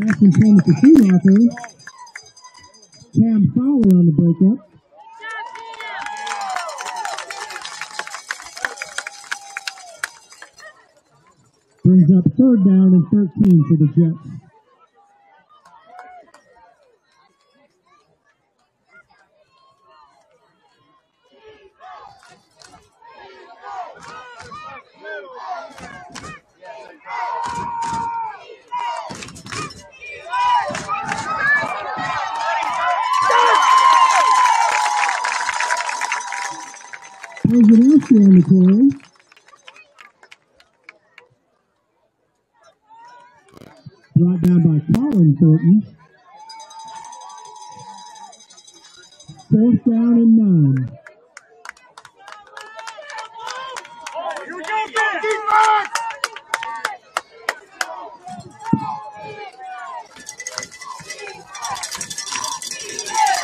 Passing comes to Schumacher. Cam Fowler on the breakup. Brings up third down and 13 for the Jets. On the carry. Brought down by Colin Thornton. Fourth down and nine. Here we go, defense!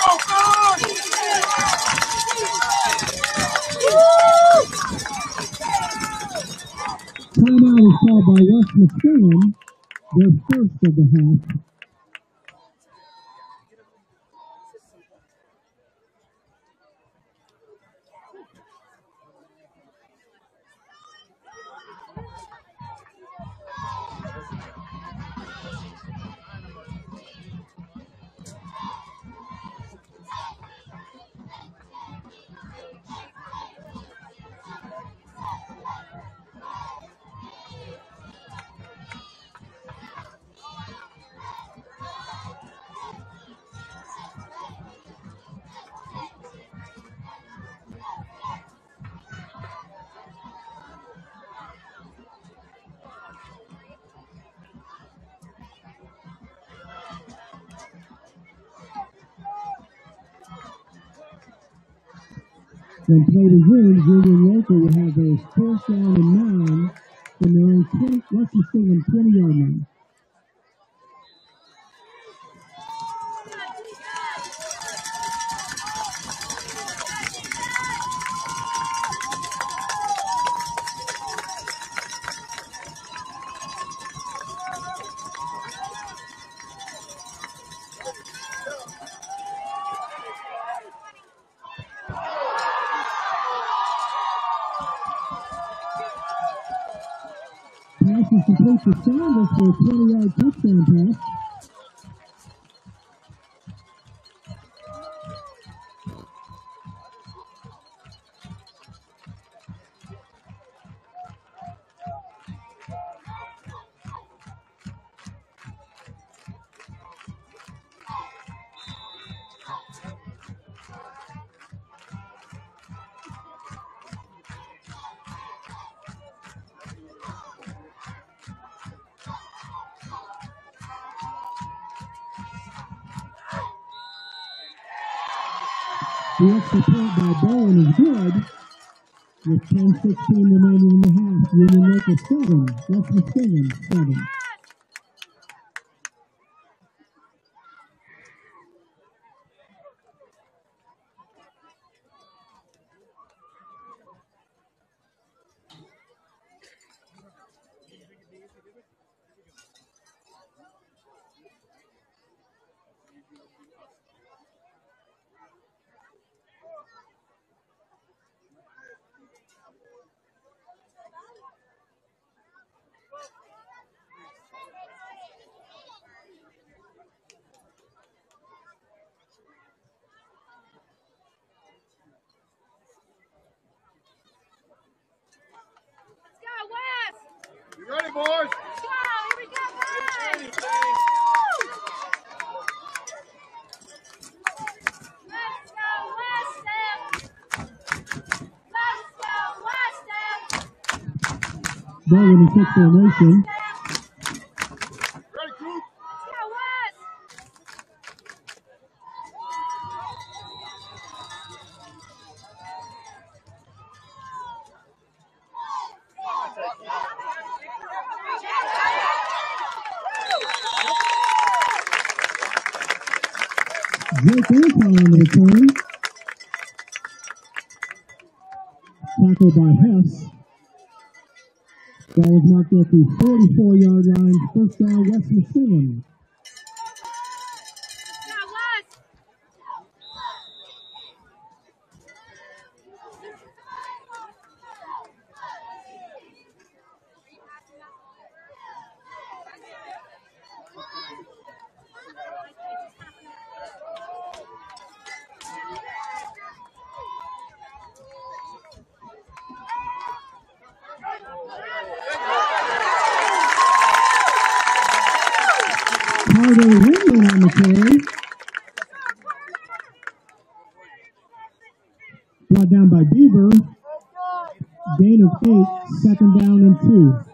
Go, go! Timeout is called by West Muskingum, their first of the half. When played again, Julian Walker will have those fourth down and The extra point by Bowen is good. With 10-16 remaining in the half, Union Local is 7, West Muskingum 7. Let's go, Wes! You ready, boys? Let's! Go, guys! Ready, Woo! Let's go, Weston! Let's go, Bowen in kick formation. Ready, group? Let's go, Wes! Jake Anton on the return. Tackled by Hess. The 44 yard line. First down, West Muskingum. Carter Winland on the carry. Brought down by Beaver. Gain of eight, second down and two.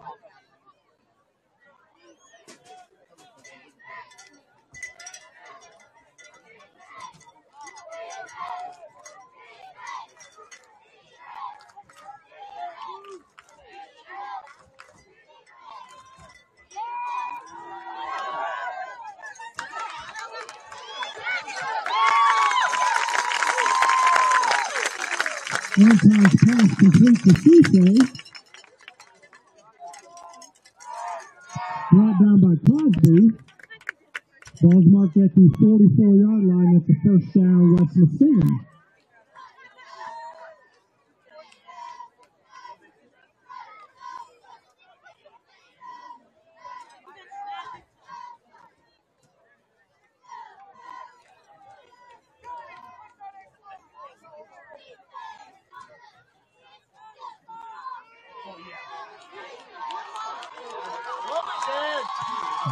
Time's pass complete to Cisse. Brought down by Crosby. Ball's marked at the 44 yard line at the first down, West Muskingum.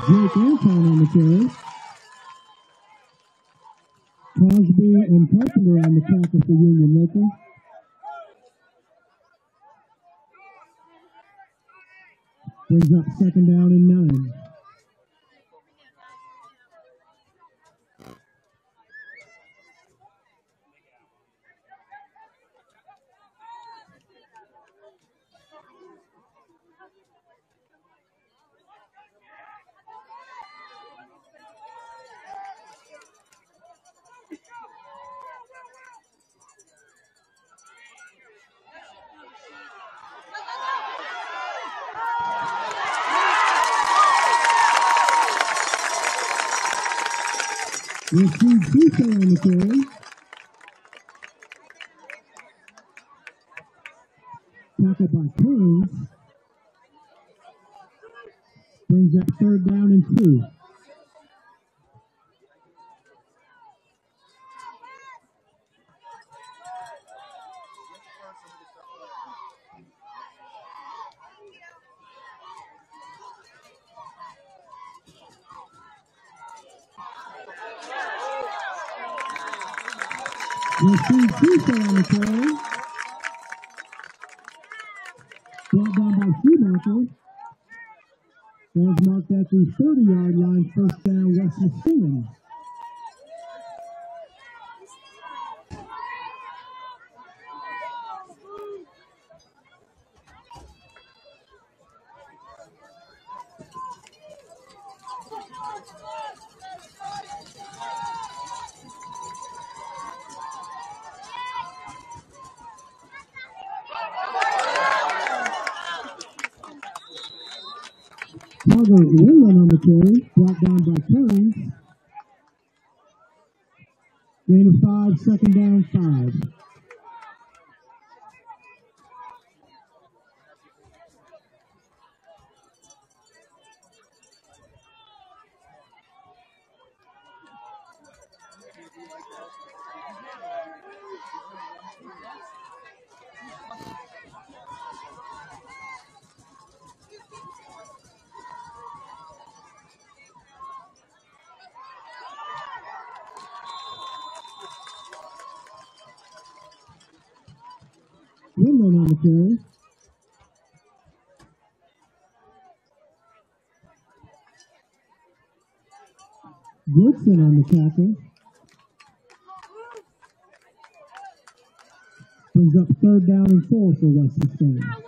Jake Anton on the carry. Crosby and Carpenter on the tackle for Union Local. Brings up second down Cisse on the carry. Tackled by Keynes. Brings up third down and two. Rashid Cisse on the carry. Brought down by Schumacher. Ball's marked at the 30 yard line, first down, West Margaret Winland on the carry, brought down by Kearns. Gain of five, second down, five. Winland on. Woodson on the tackle. Brings up third down and four for West Muskingum.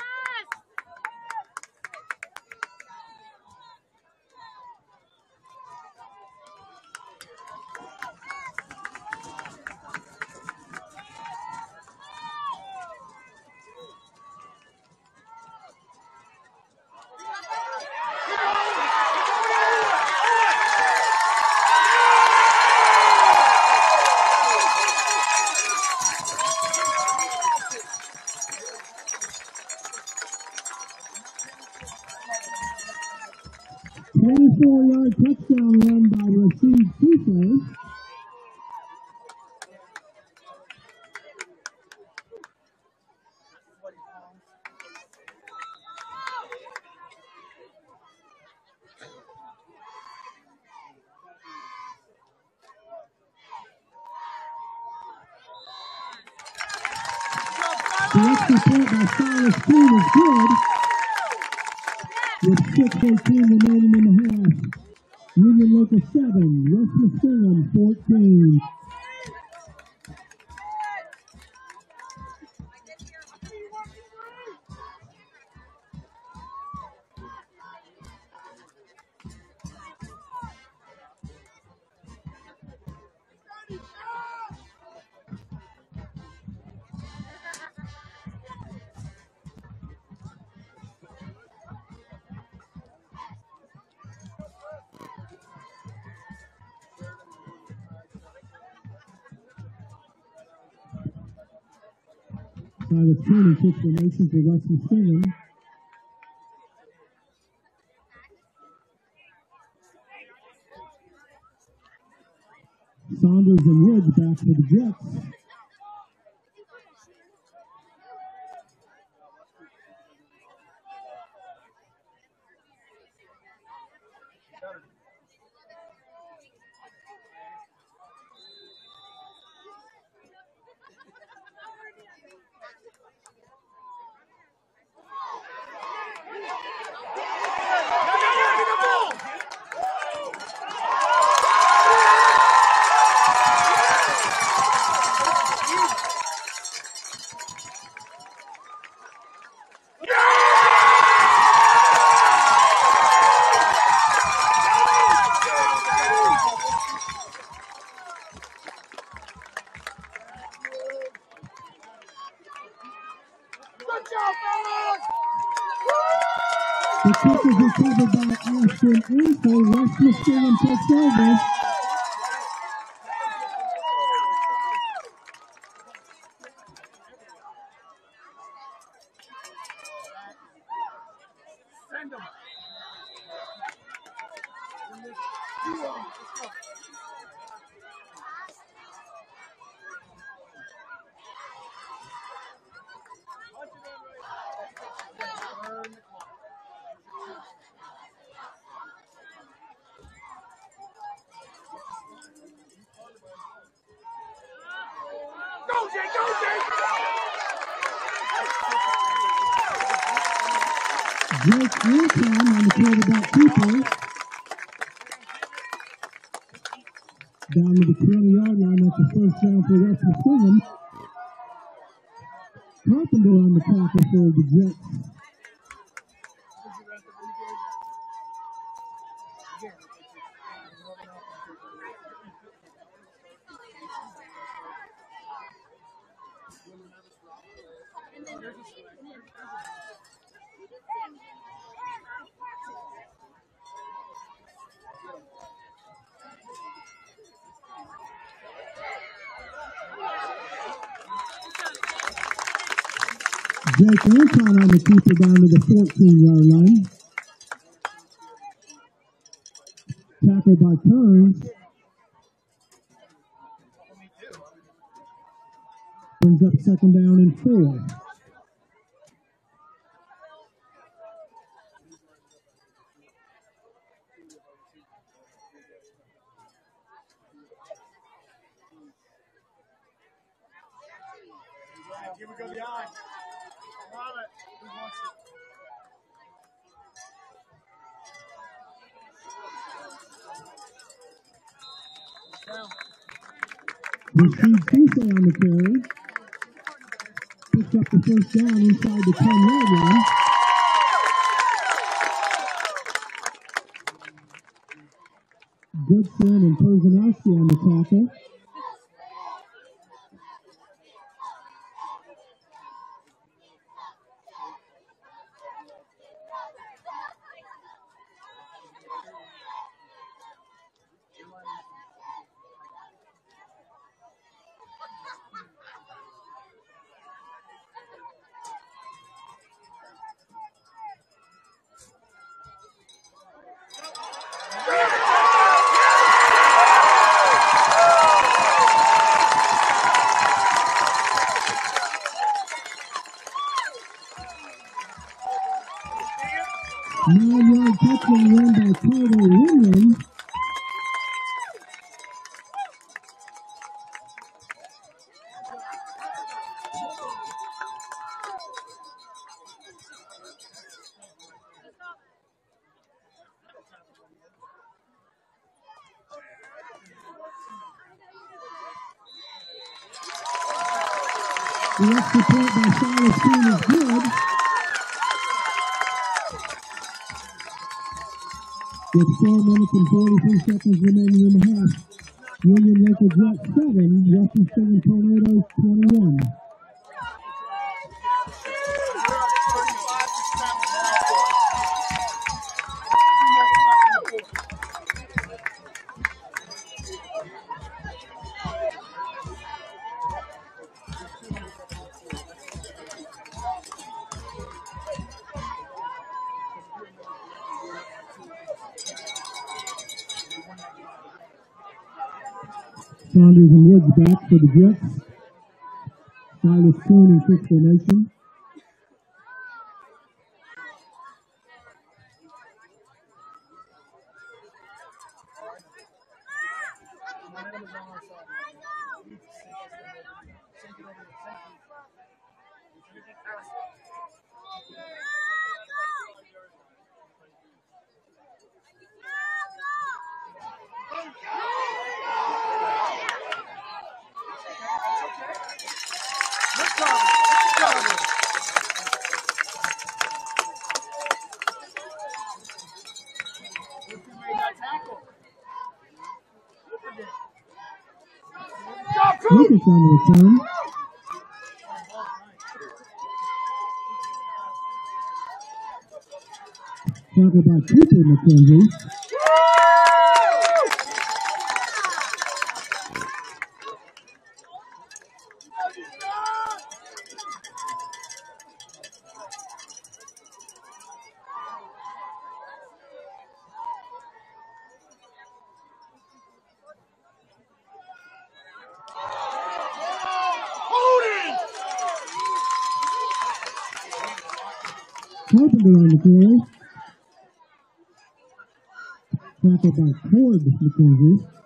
Twenty-four yard touchdown run by Rashid Cisse. The extra point by Silas Kuhn is good. With Cooney kicks West Muskingum. Saunders and Woods back for the Jets. Good job, fellas! The kick is recovered by Ashton Info. West Muskingum takes over. Send them. Go, Jay! Go, Jay! Jake Anton on the quarterback keeper. Down to the 20 yard line. That's the first down for West Muskingum. Carpenter on the tackle for the Jets. Jake Anton on the keeper down to the 14 yard line. Tackle by Kearns. Brings up second down and four. Here we go, the eye. Love it. Who wants it? Down. Receives Cisse on the carry. First down inside the 10 yard The extra point by Silas Keene is good. With four minutes and 43 seconds remaining in the half, Union Local Jets 7, Western Tornadoes 21. For the Jets. Silas Kuhn and Chris Nation. Lucas on the return. Cooper McKenzie. Tackled by Cord McKenzie.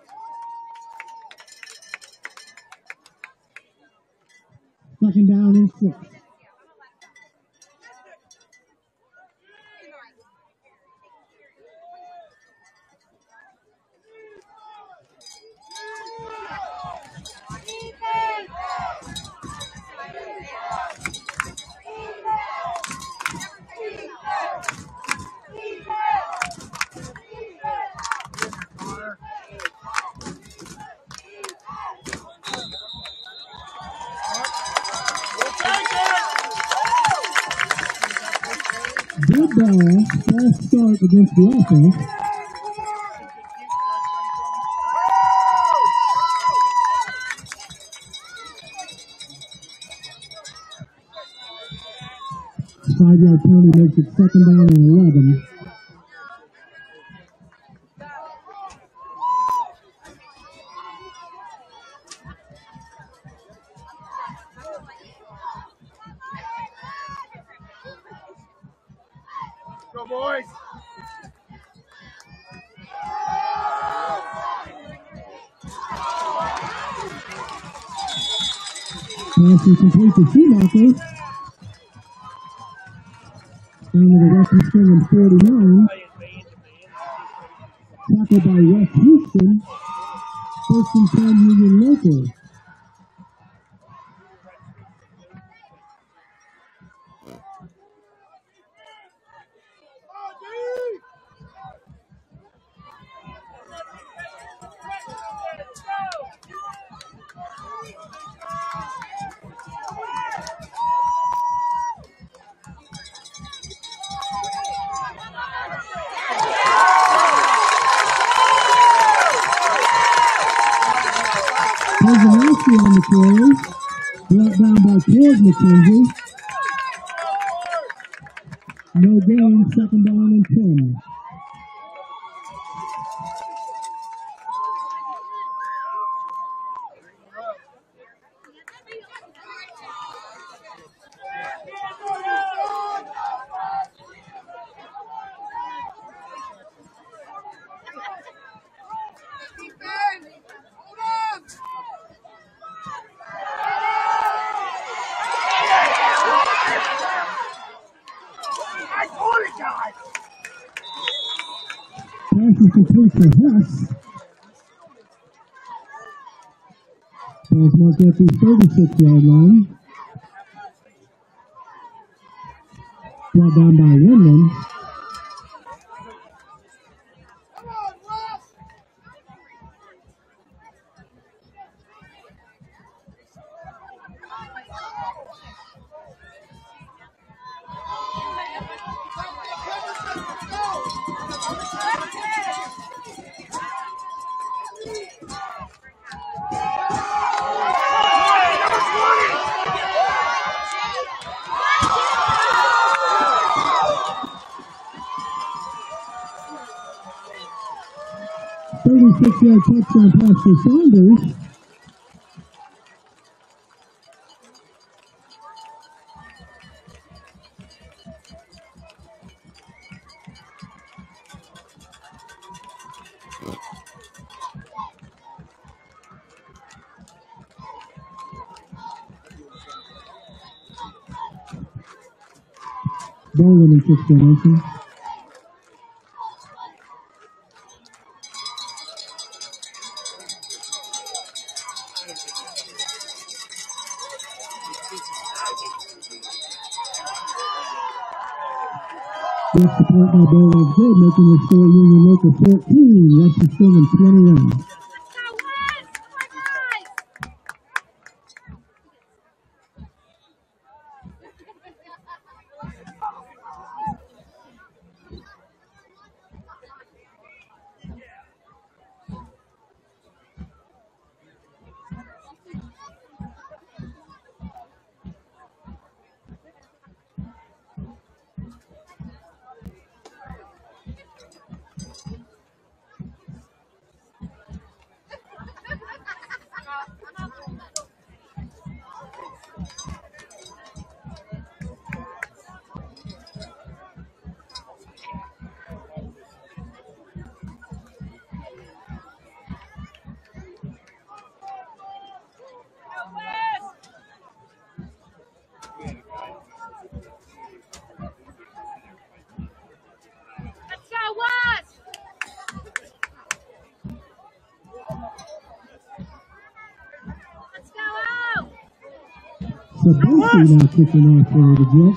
Start against Kozanowski on the carry. Brought down by Cord McKenzie. No gain, second down and 10. I told you guys. Pass is complete to Hess. The 36 yard line. Touchdown pass for Saunders. Ball making the score Union Local 14, West Muskingum 21. Let's go, Wes! Come on, guys! Go, Wes! Let's go, Wes! Let's go out! Sabansi now kicking off for the Jets. Let's go, Wes! Come on, guys! Let's go! Woo! Tornadoes! Corner, go corner, go corner.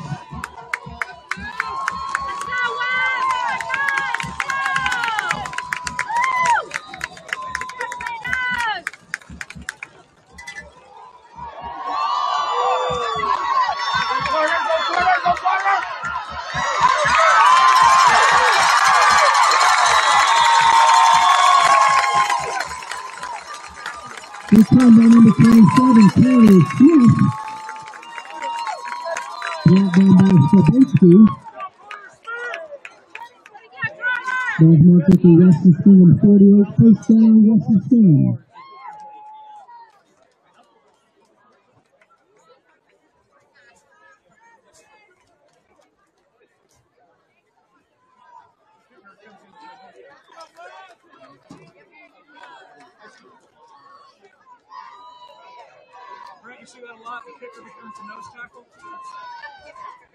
This time by number 27, Taylor Smith. Sabansi. What do you got, corner? Ball's marked at the West Muskingum 48, first down, Muskingum. Brent, you see that a lot. The kicker becomes a nose tackle.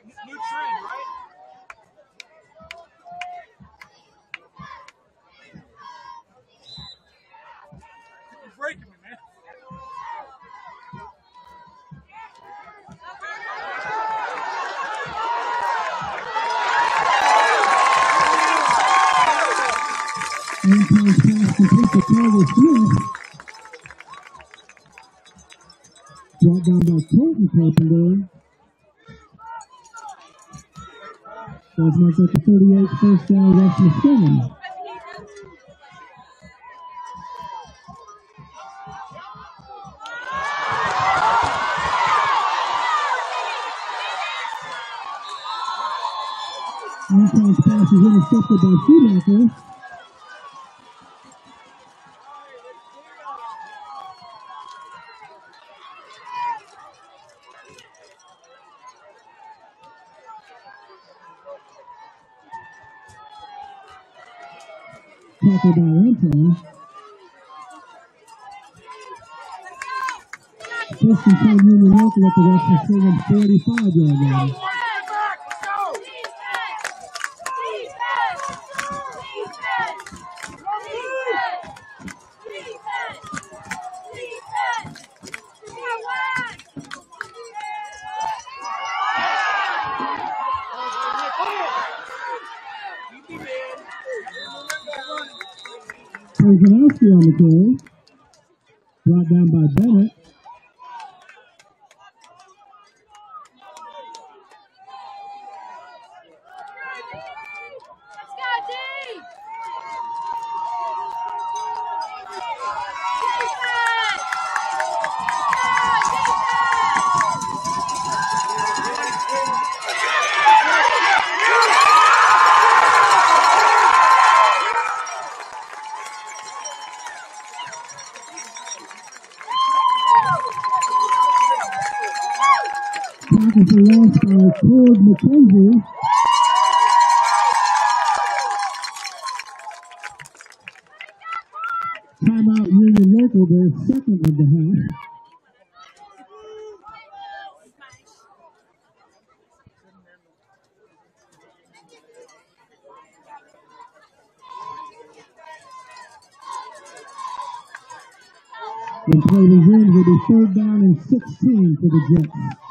N- New trend, right? You're breaking me, man. Anton pass complete to Taylor Smith. Brought down by Colton Carpenter. Ball's marked at the 38, first down, West Muskingum. Anton's pass is intercepted by Schumacher. Union Local at the West Muskingum 16 for the Jets.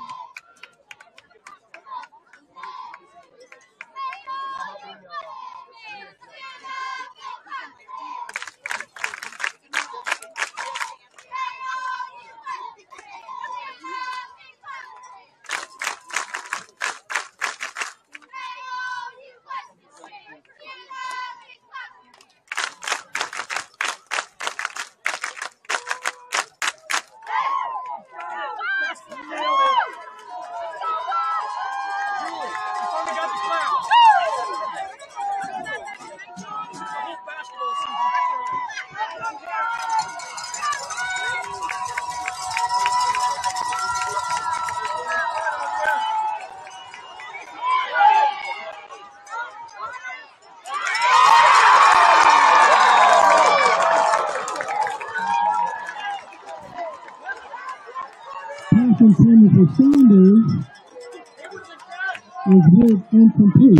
is ruled incomplete.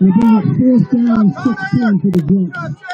We're going to fourth down, 16 to the Jets.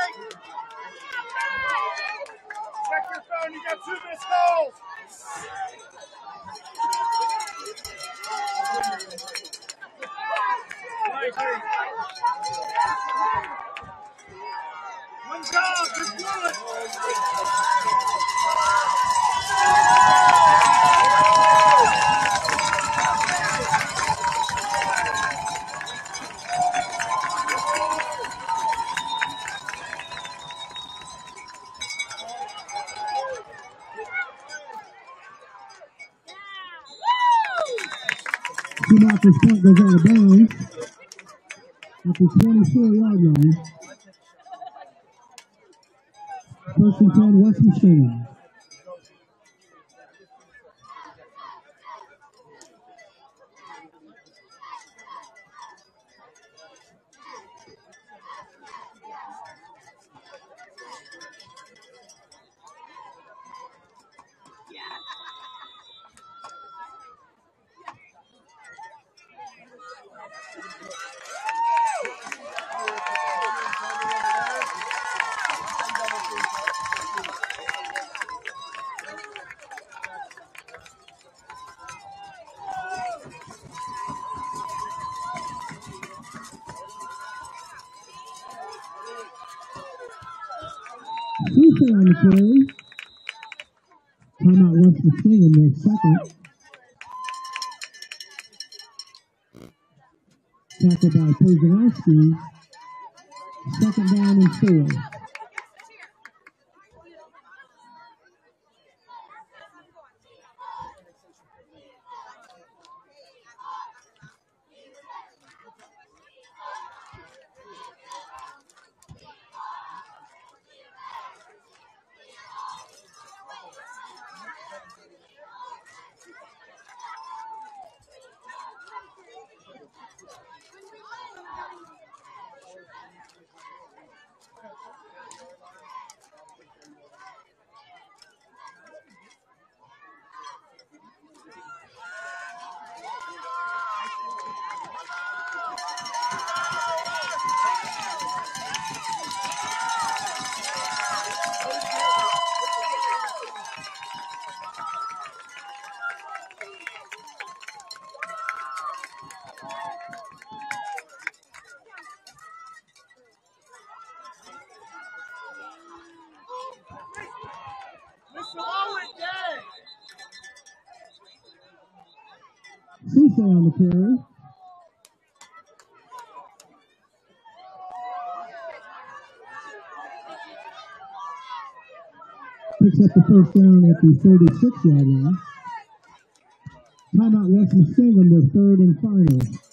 愿你 second, tackle by Pozanowski, second down and four. Picks up the first down at the 36 yard line. Timeout West Muskingum, their third and final.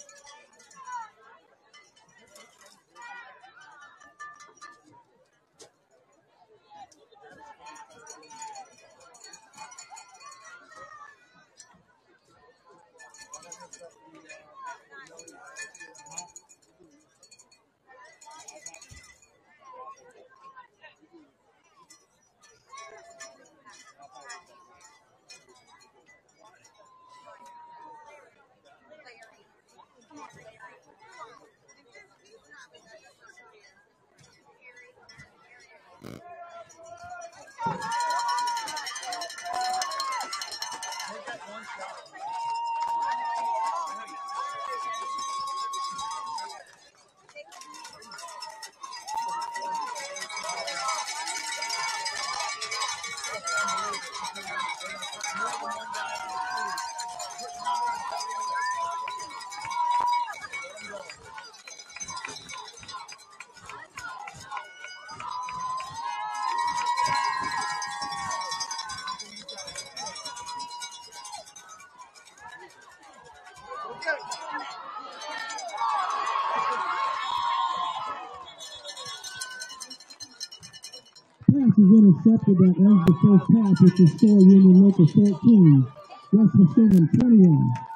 Is intercepted. That ends the first half with the score Union Local 14, West Muskingum 21.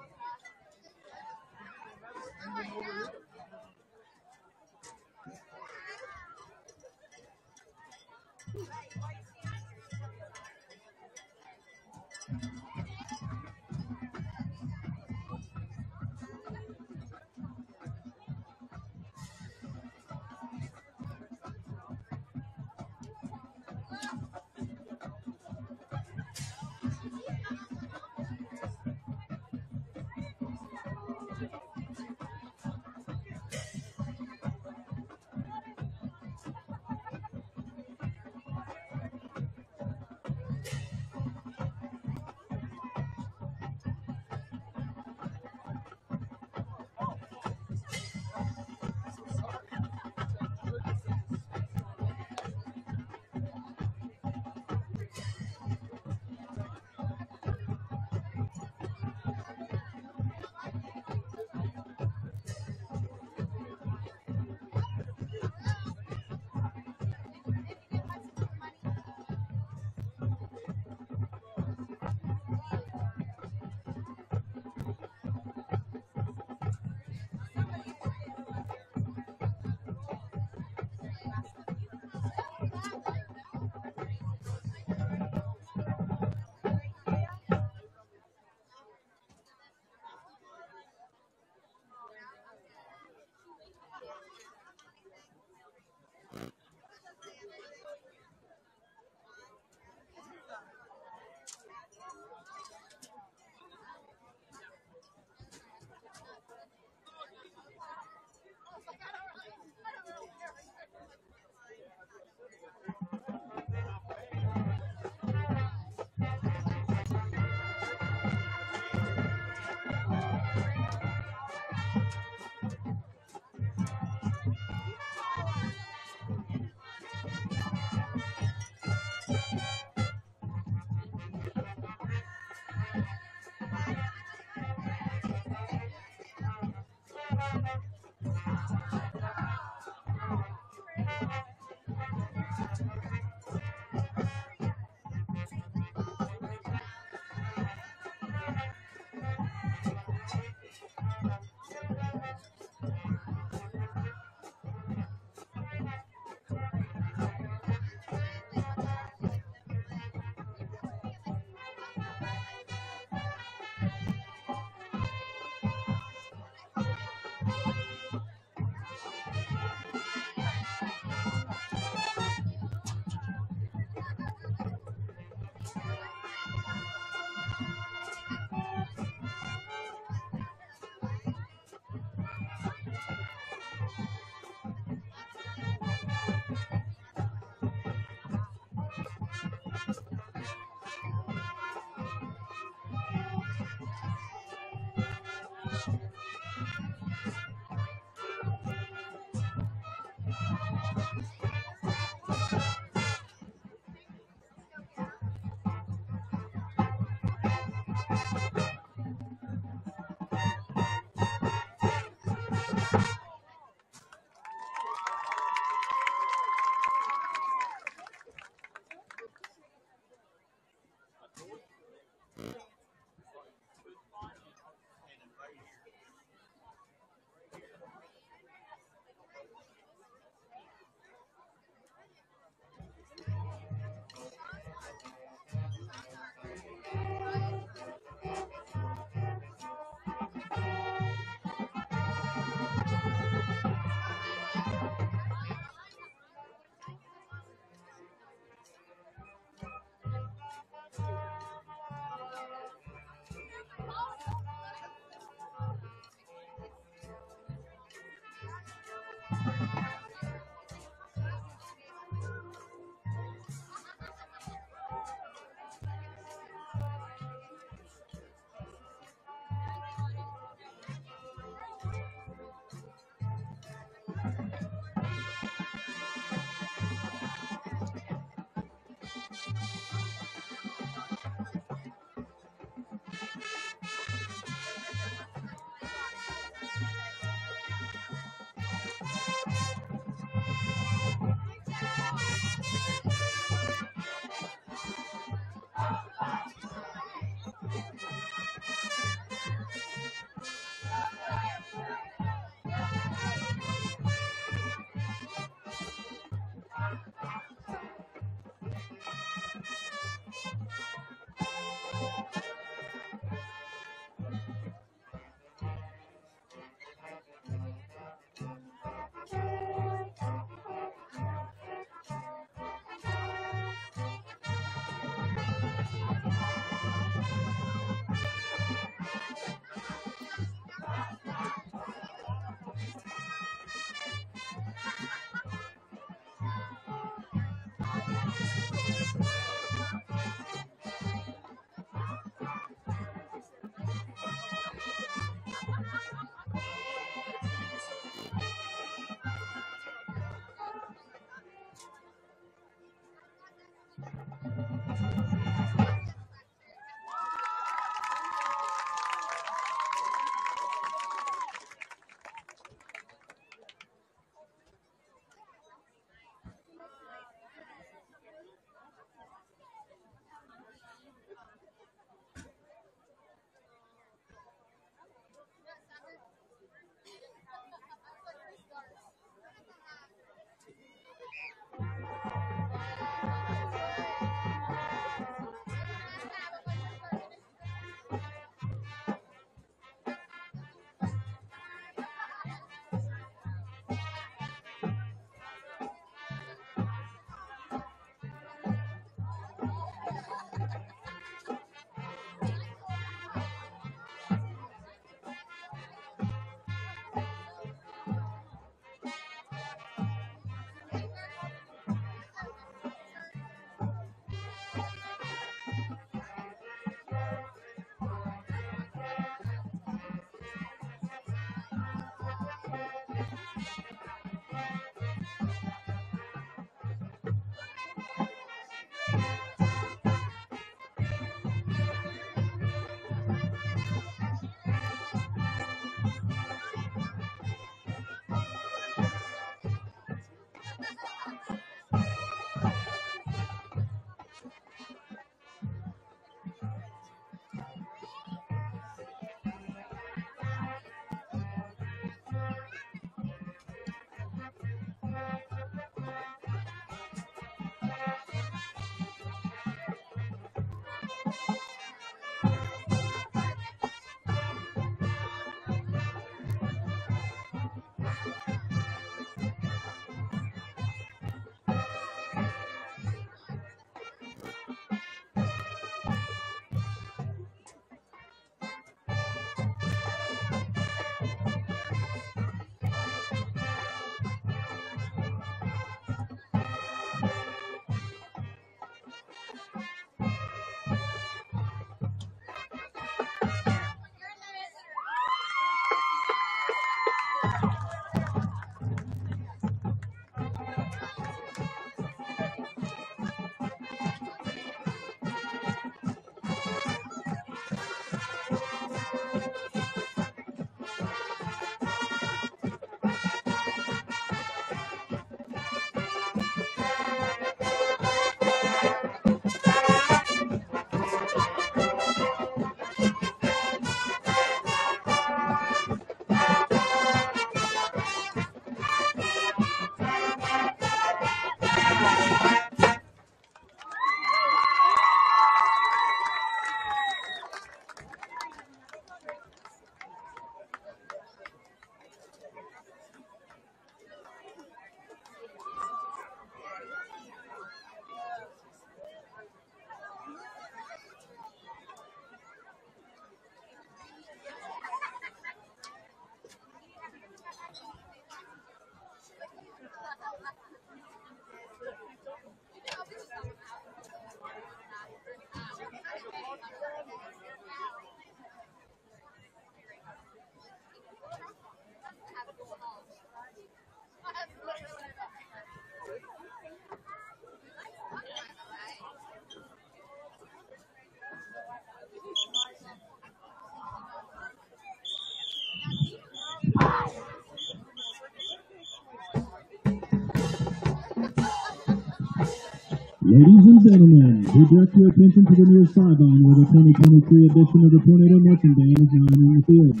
Ladies and gentlemen, we direct your attention to the near sideline where the 2023 edition of the Tornado Marching Band is now in the field.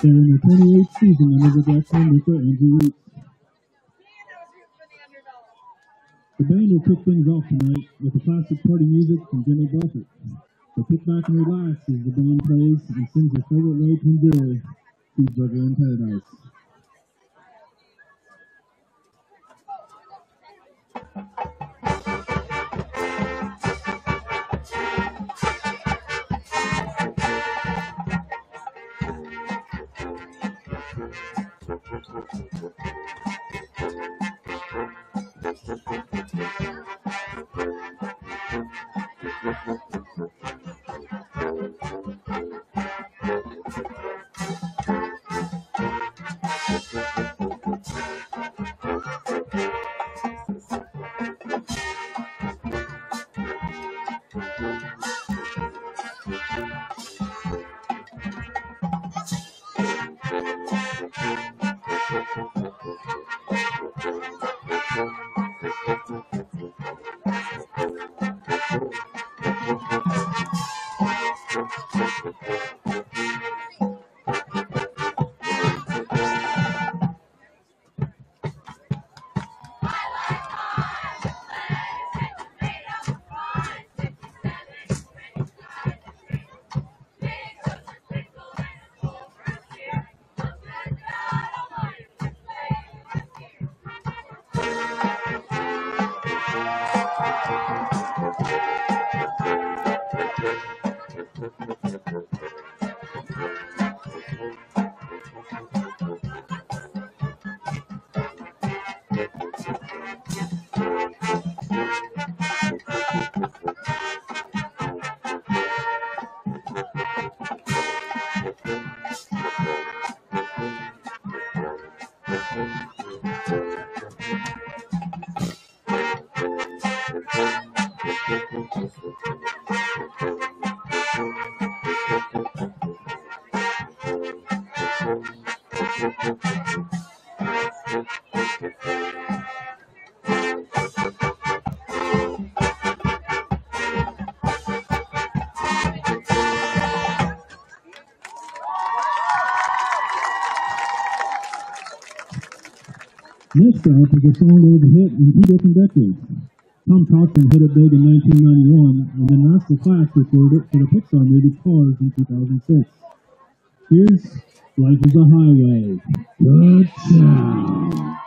Carrying their 28th season under the direction of Mr. Andrew. The band will kick things off tonight with the classic party music from Jimmy Buffett. So kick back and relax as the band plays and sings their favorite way to enjoy Cheeseburger in Paradise. Thank you. Next up is a a hit in two different decades. Tom Thompson hit it big in 1991, and then Rascal Flatts recorded it for the Pixar movie Cars in 2006. Here's Life is a Highway. Good job.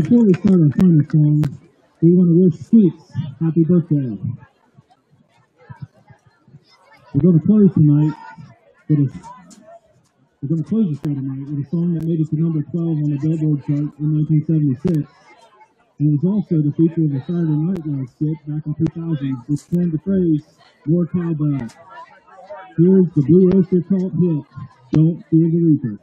Before we start our final song, we want to wish Sweets happy birthday. We're going to close tonight with a, we're going to close the show tonight with a song that made it to number 12 on the Billboard chart in 1976. And was also the feature of a Saturday Night Live skit back in 2000, which coined the phrase, more cowbell. Here's the Blue Oyster Cult hit, Don't Fear the Reaper.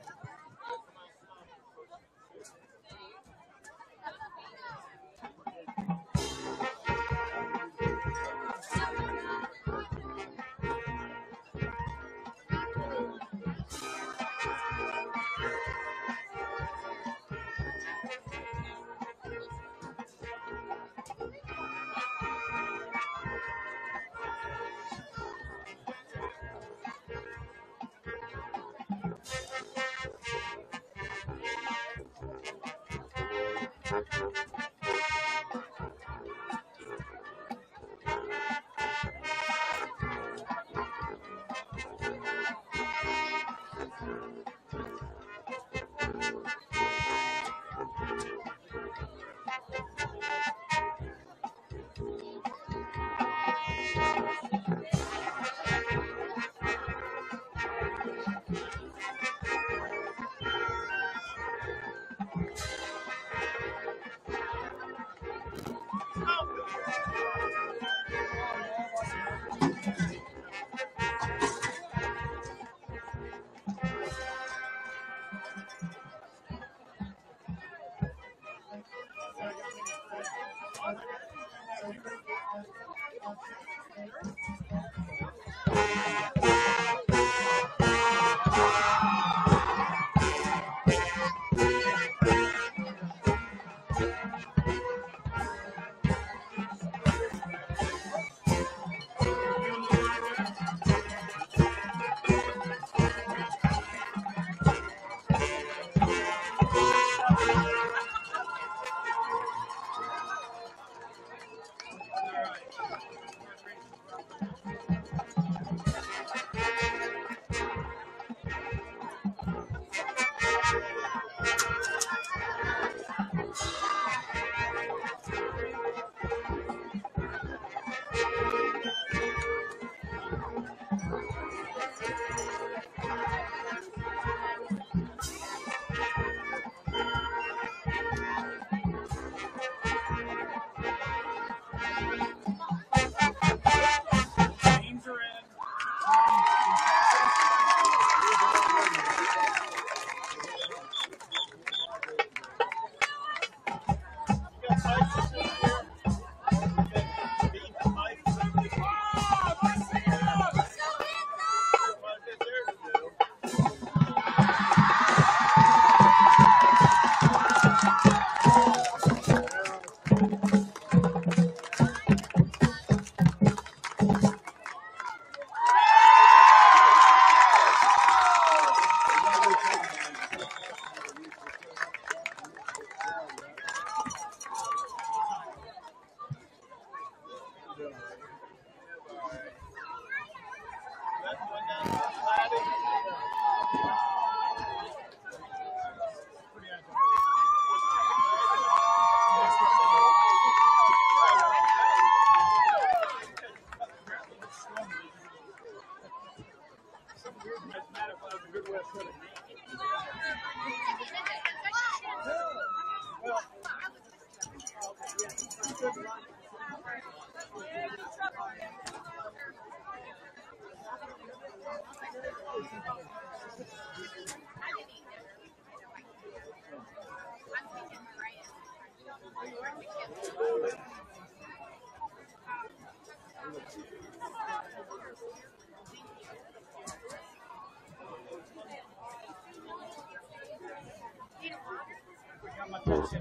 Got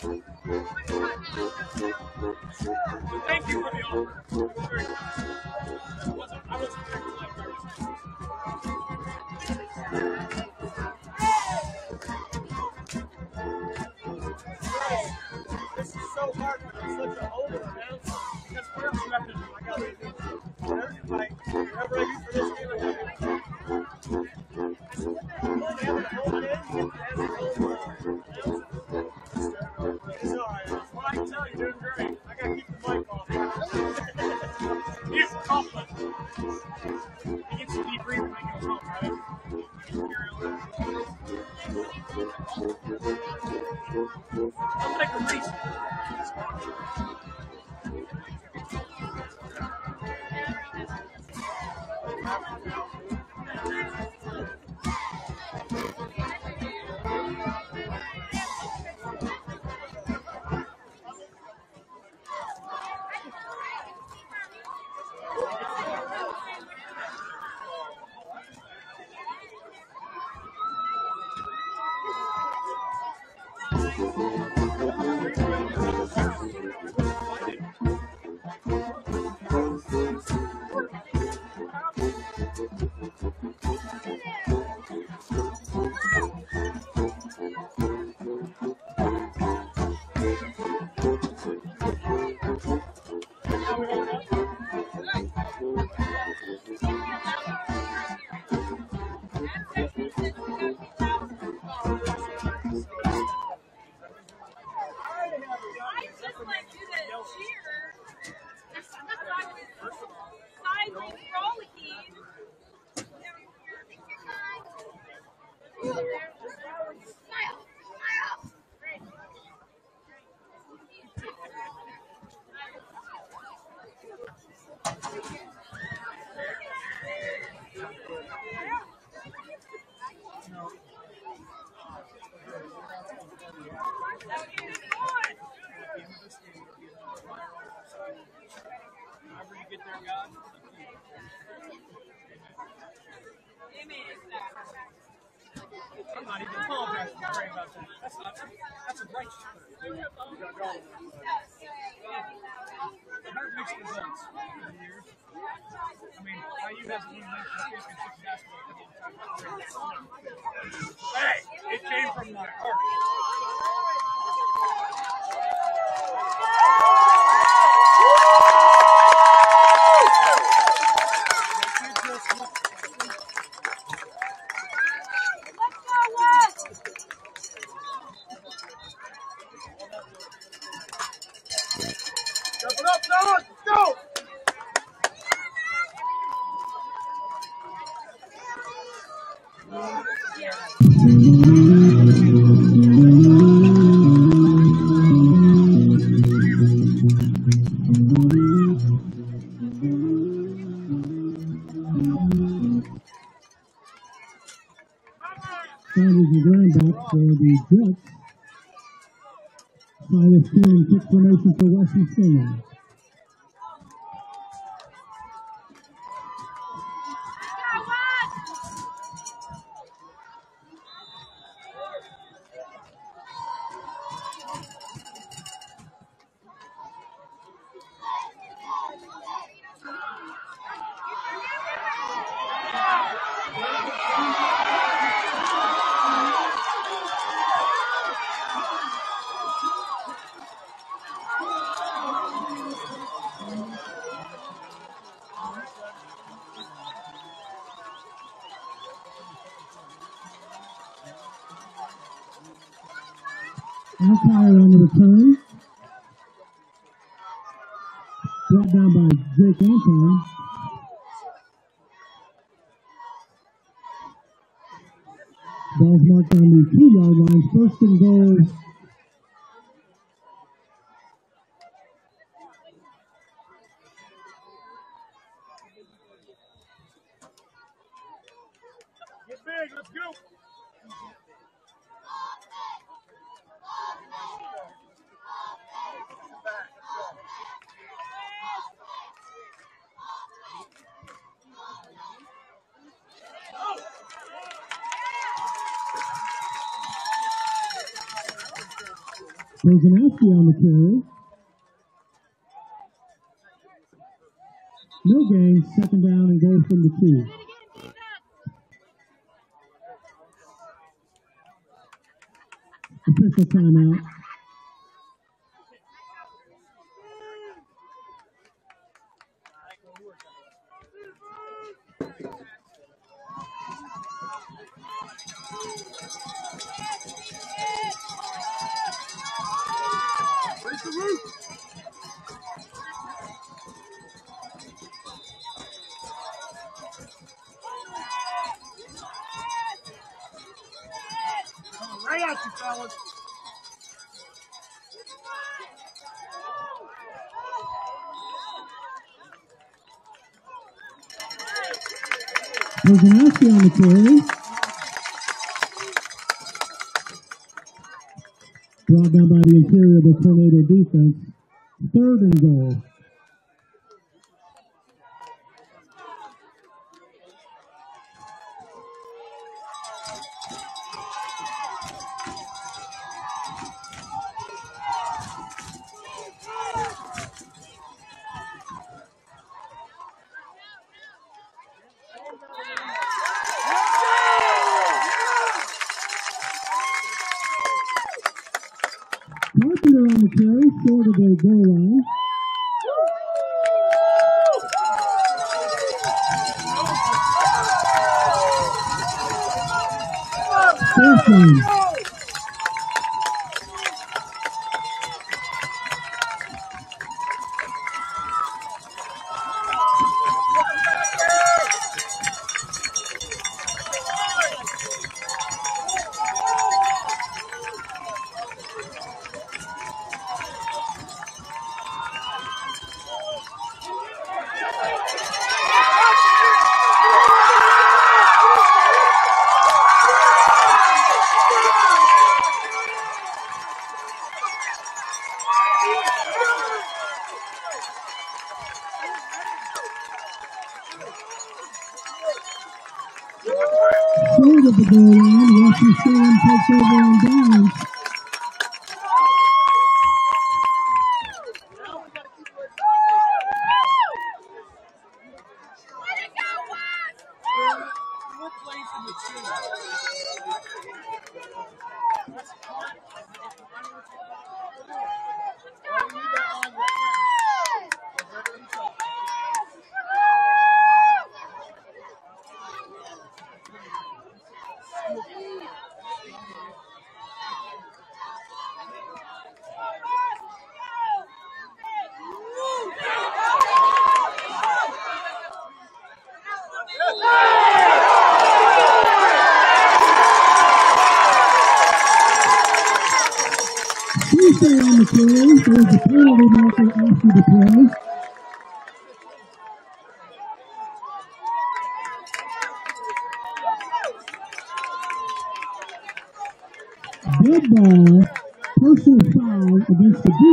Thank you for the honor. I wasn't, This is so hard when such an older Vamos recobrir isso. first and goal. Get big, let's go. Rosanowski on the carry. No gain, second down and go from the two. Official timeout. Kozanowski on the carry. Brought down by the interior of the Tornado defense. Third and goal. First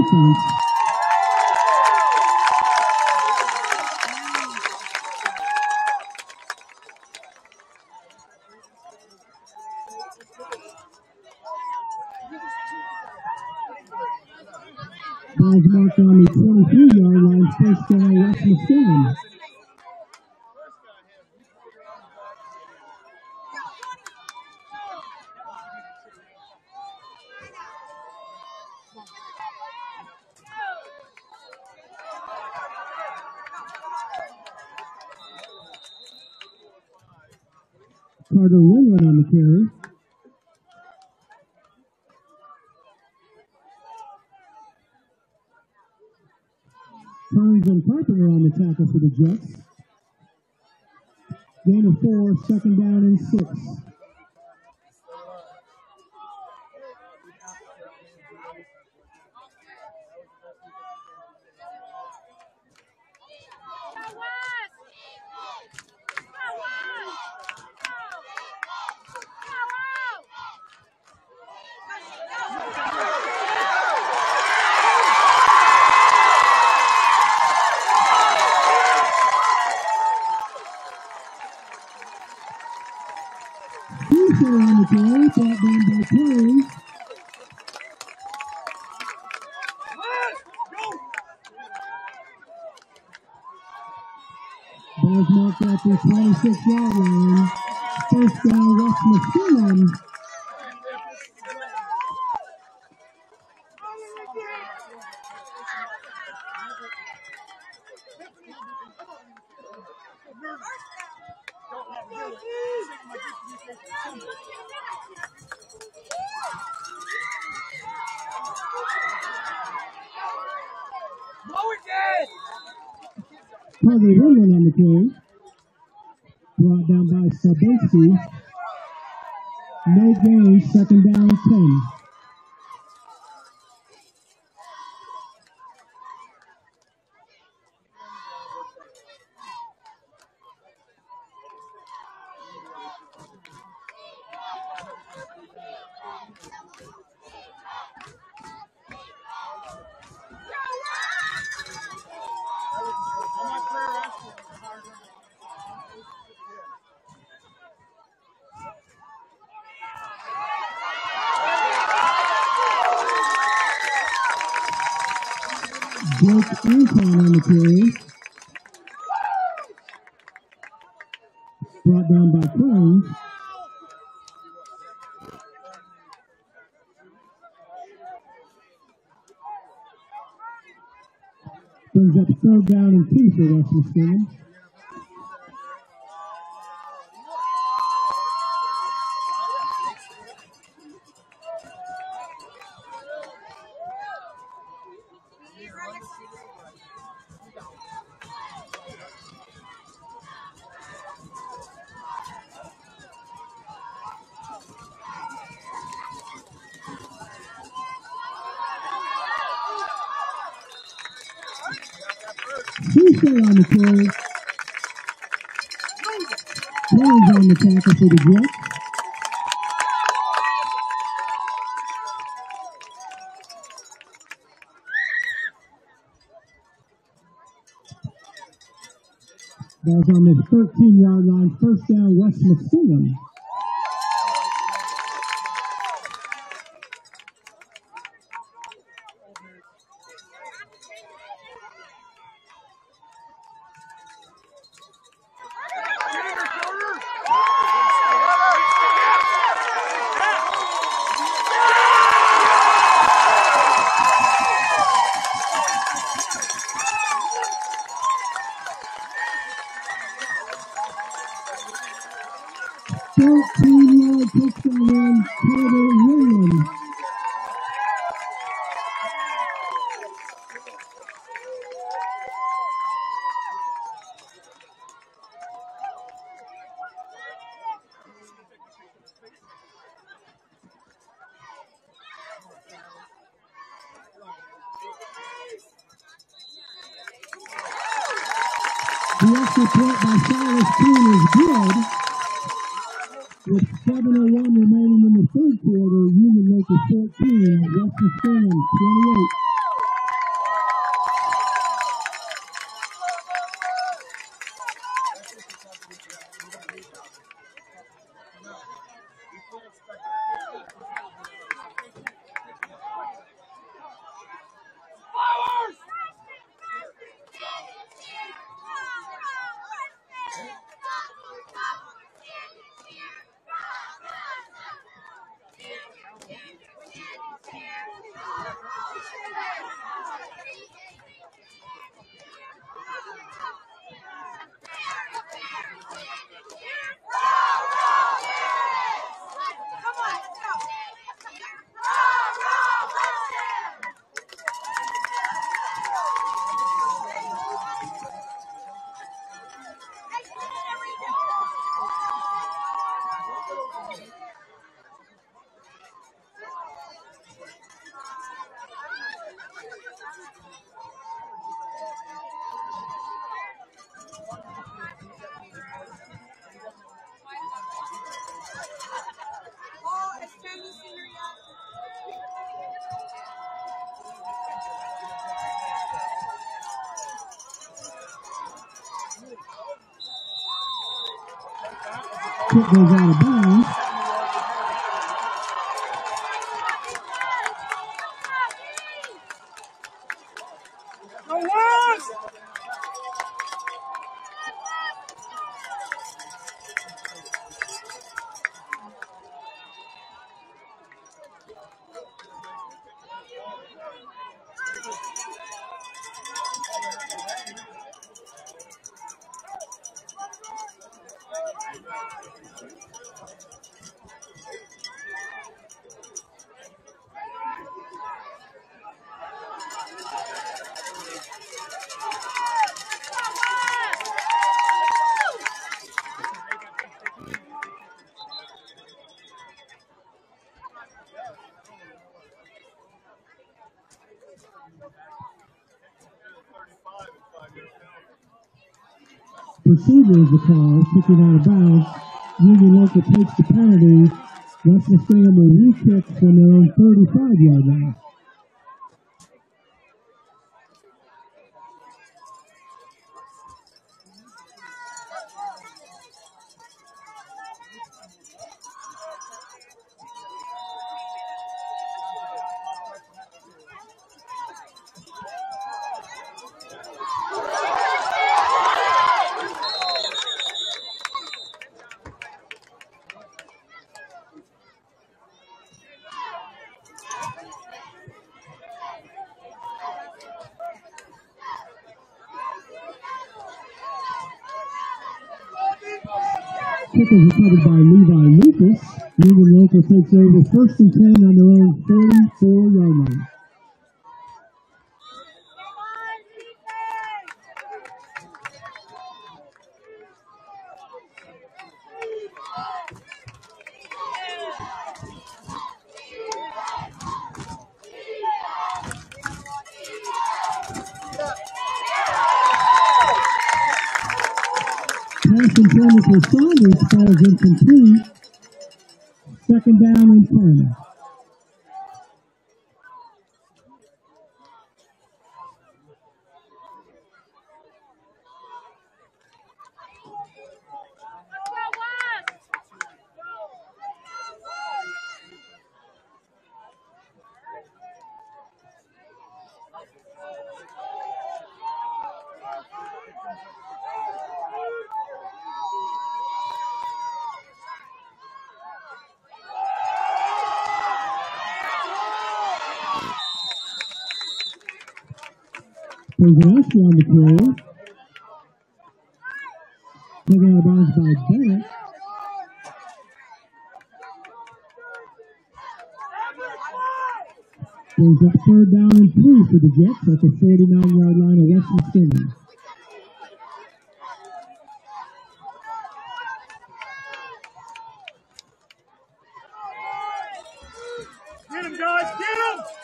defense. Ball's marked on the 23 yard line, first down, West Muskingum. Carter Wingland on the carry. Burns and Carpenter on the tackle for the Jets. Gain of four, second down and six. The 26 yard line. First down, West Muskingum. Down and two for West Muskingum. For the Ball's on the 13 yard line, first down, West Muskingum. Kick goes out of bounds. Procedure is the call, kicking out of bounds. Union Local takes the penalty. West Muskingum Kick is recovered by Levi Lucas. Union Local takes over first and 10 on their own 44 yard line. For Saunders falls incomplete. Second down and 10. Kozlowski on the carry. Taken out of bounds by Bennett. Brings up third down and three for the Jets at the 49 yard line of West Muskingum. Get him, guys! Get him!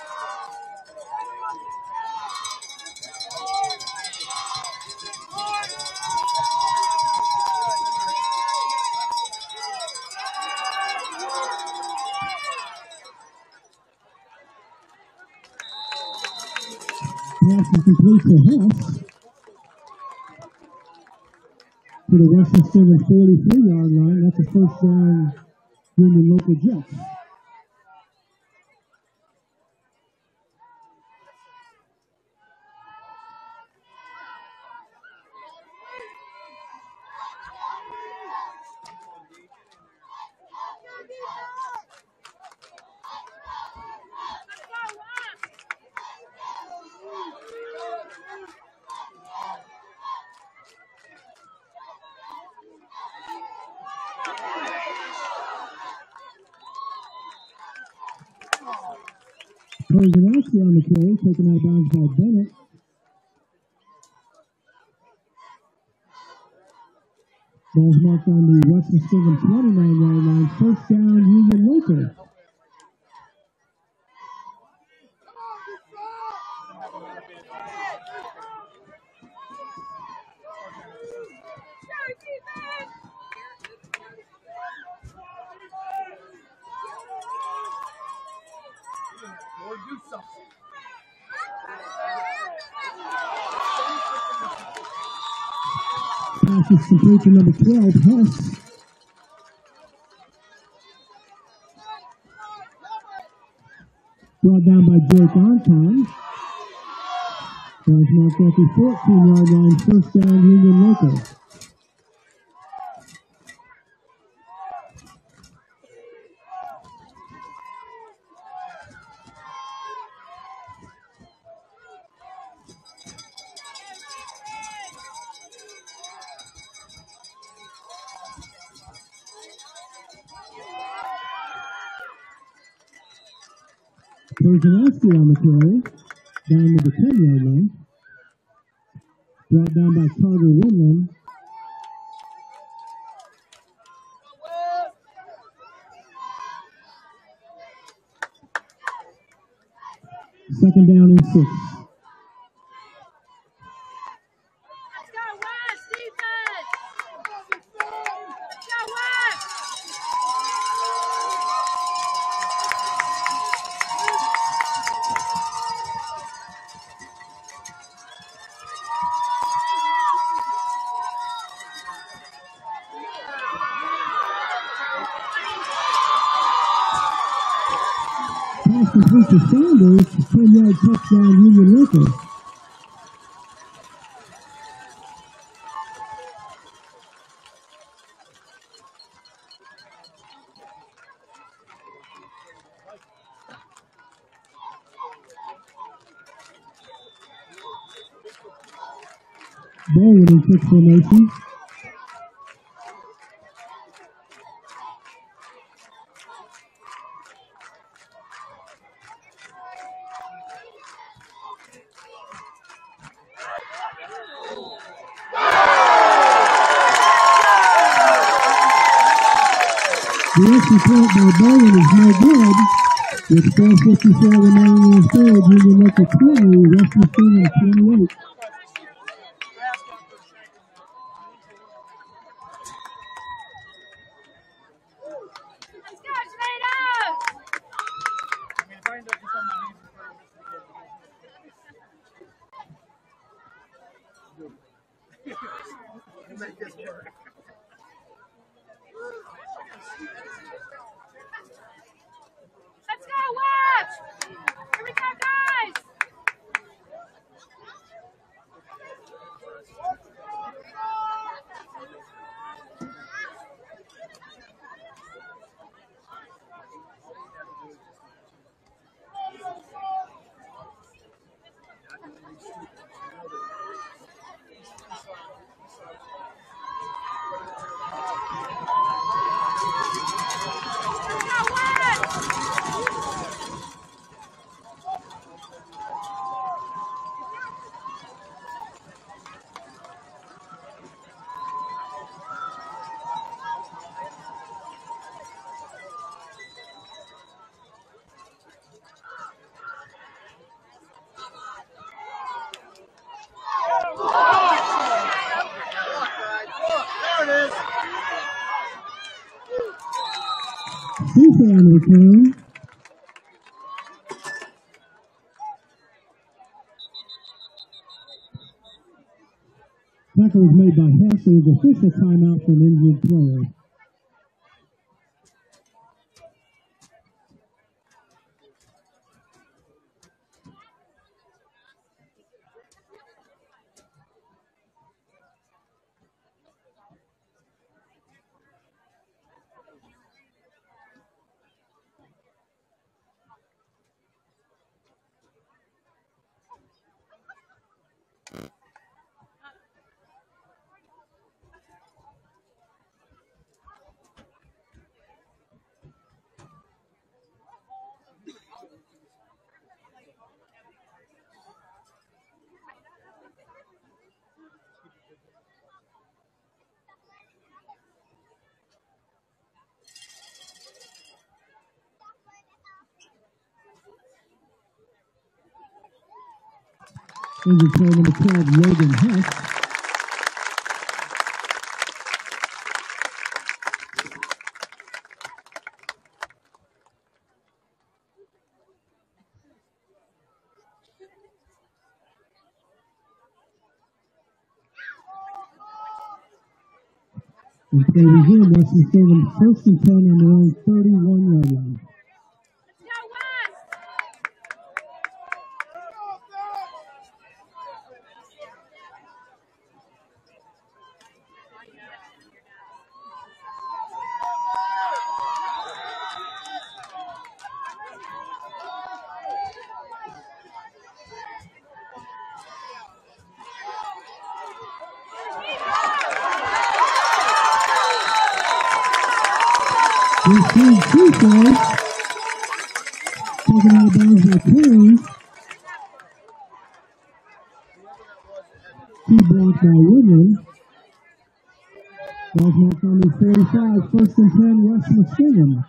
Pass is complete to Hess. To the West Muskingum 43 yard line. That's a first down Union local Jets. 27 29 yard line. First down, Union Local. Pass is complete number 12, Hess. By Jake Anton. Ball's marked at the 14 yard line. First down, Union local. Kozlowski on the carry, down to the 10 yard line. Brought down by Carter Woodland. Second down and six. explanation. The extra by Bowen is no good. With 4.54 remaining in third, make a 20, Western Phoenix family. Tackle was made by Hess. It official timeout for an injured player. Injured player number 12, Logan Hess. And we hear West Muskingum first and 10 on their own 31 yard line. 信任嘛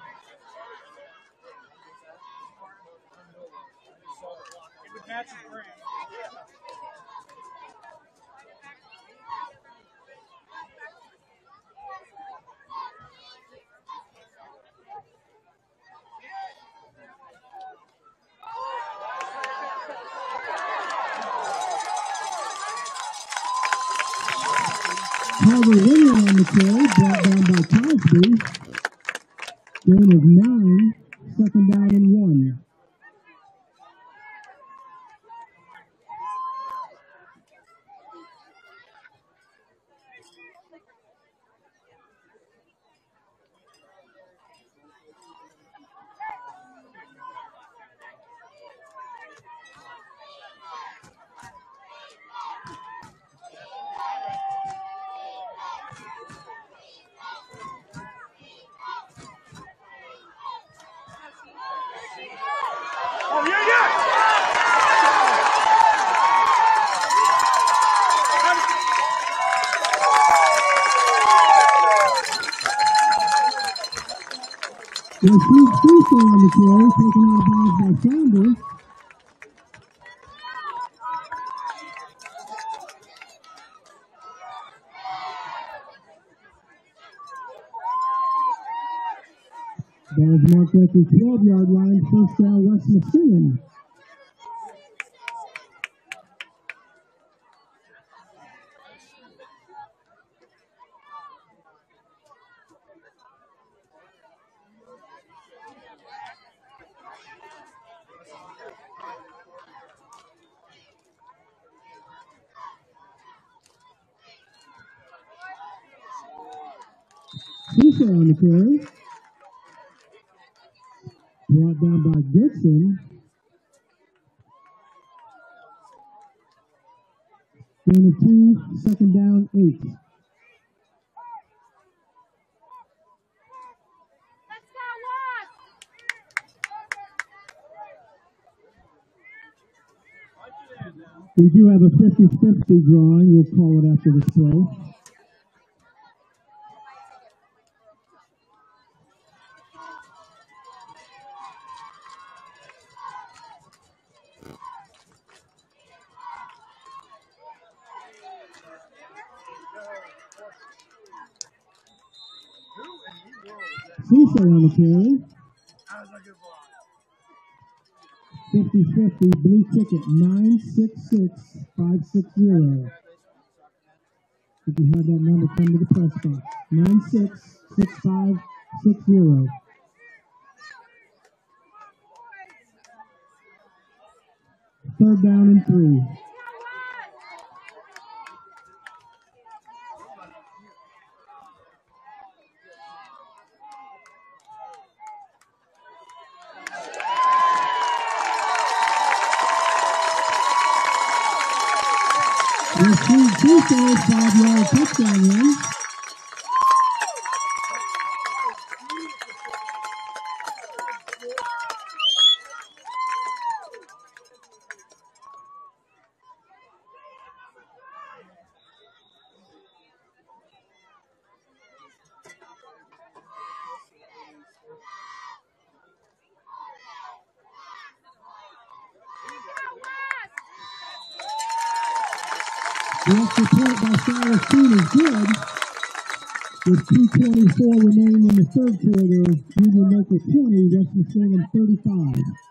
On taken out of bounds by Saunders. Ball is marked at the 12 yard line, first down, West Muskingum. On the carry. Brought down by Dixon. Gain of two, second down, eight. Let's go, West! We do have a 50-50 drawing. We'll call it after the play. Cecil on the carry. That was a good block. 50-50, blue ticket, 966-560. If you have that number, come to the press box. 966560. Third down and three. Cecil, five-yard touchdown run. The extra point by Silas Kuhn is good. With 2.24 remaining in the third quarter, Union Local 20, West Muskingum 35.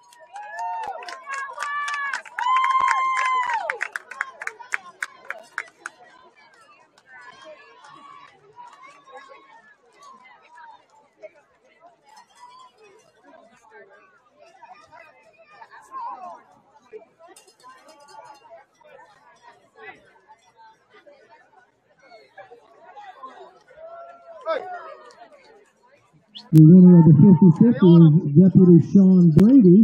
50-50 is Deputy Sean Brady.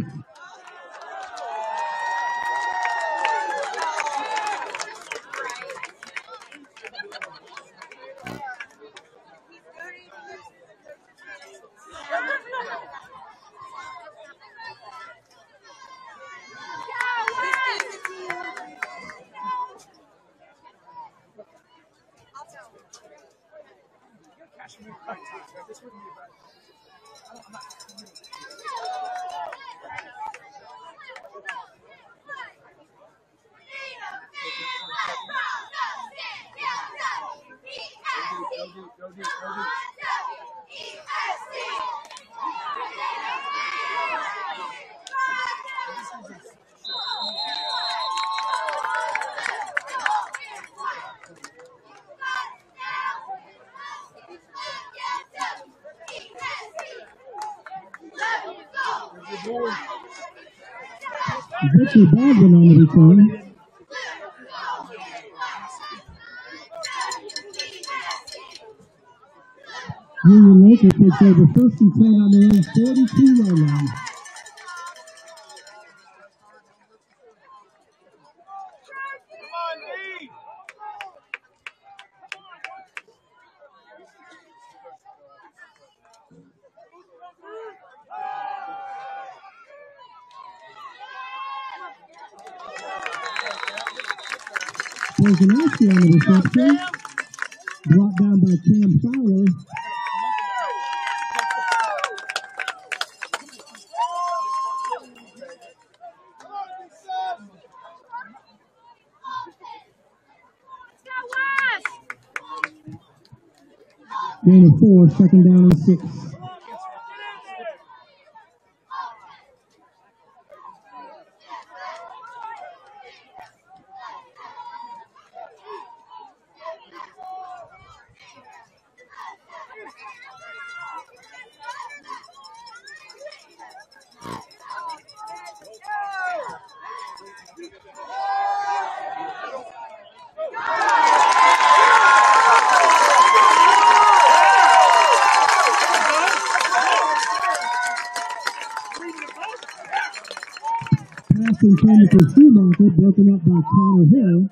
Cash me right time. right? This wouldn't be bad. I don't, I'm not, Go, go, go, go, go. Good boy. Victor Baldwin on the return. Union Local and 10 on their own 42 yard line. Come on, the. Brought down by Cam Fowler. Four, second down and six. Intended for Schumacher, broken up by Connor Hill.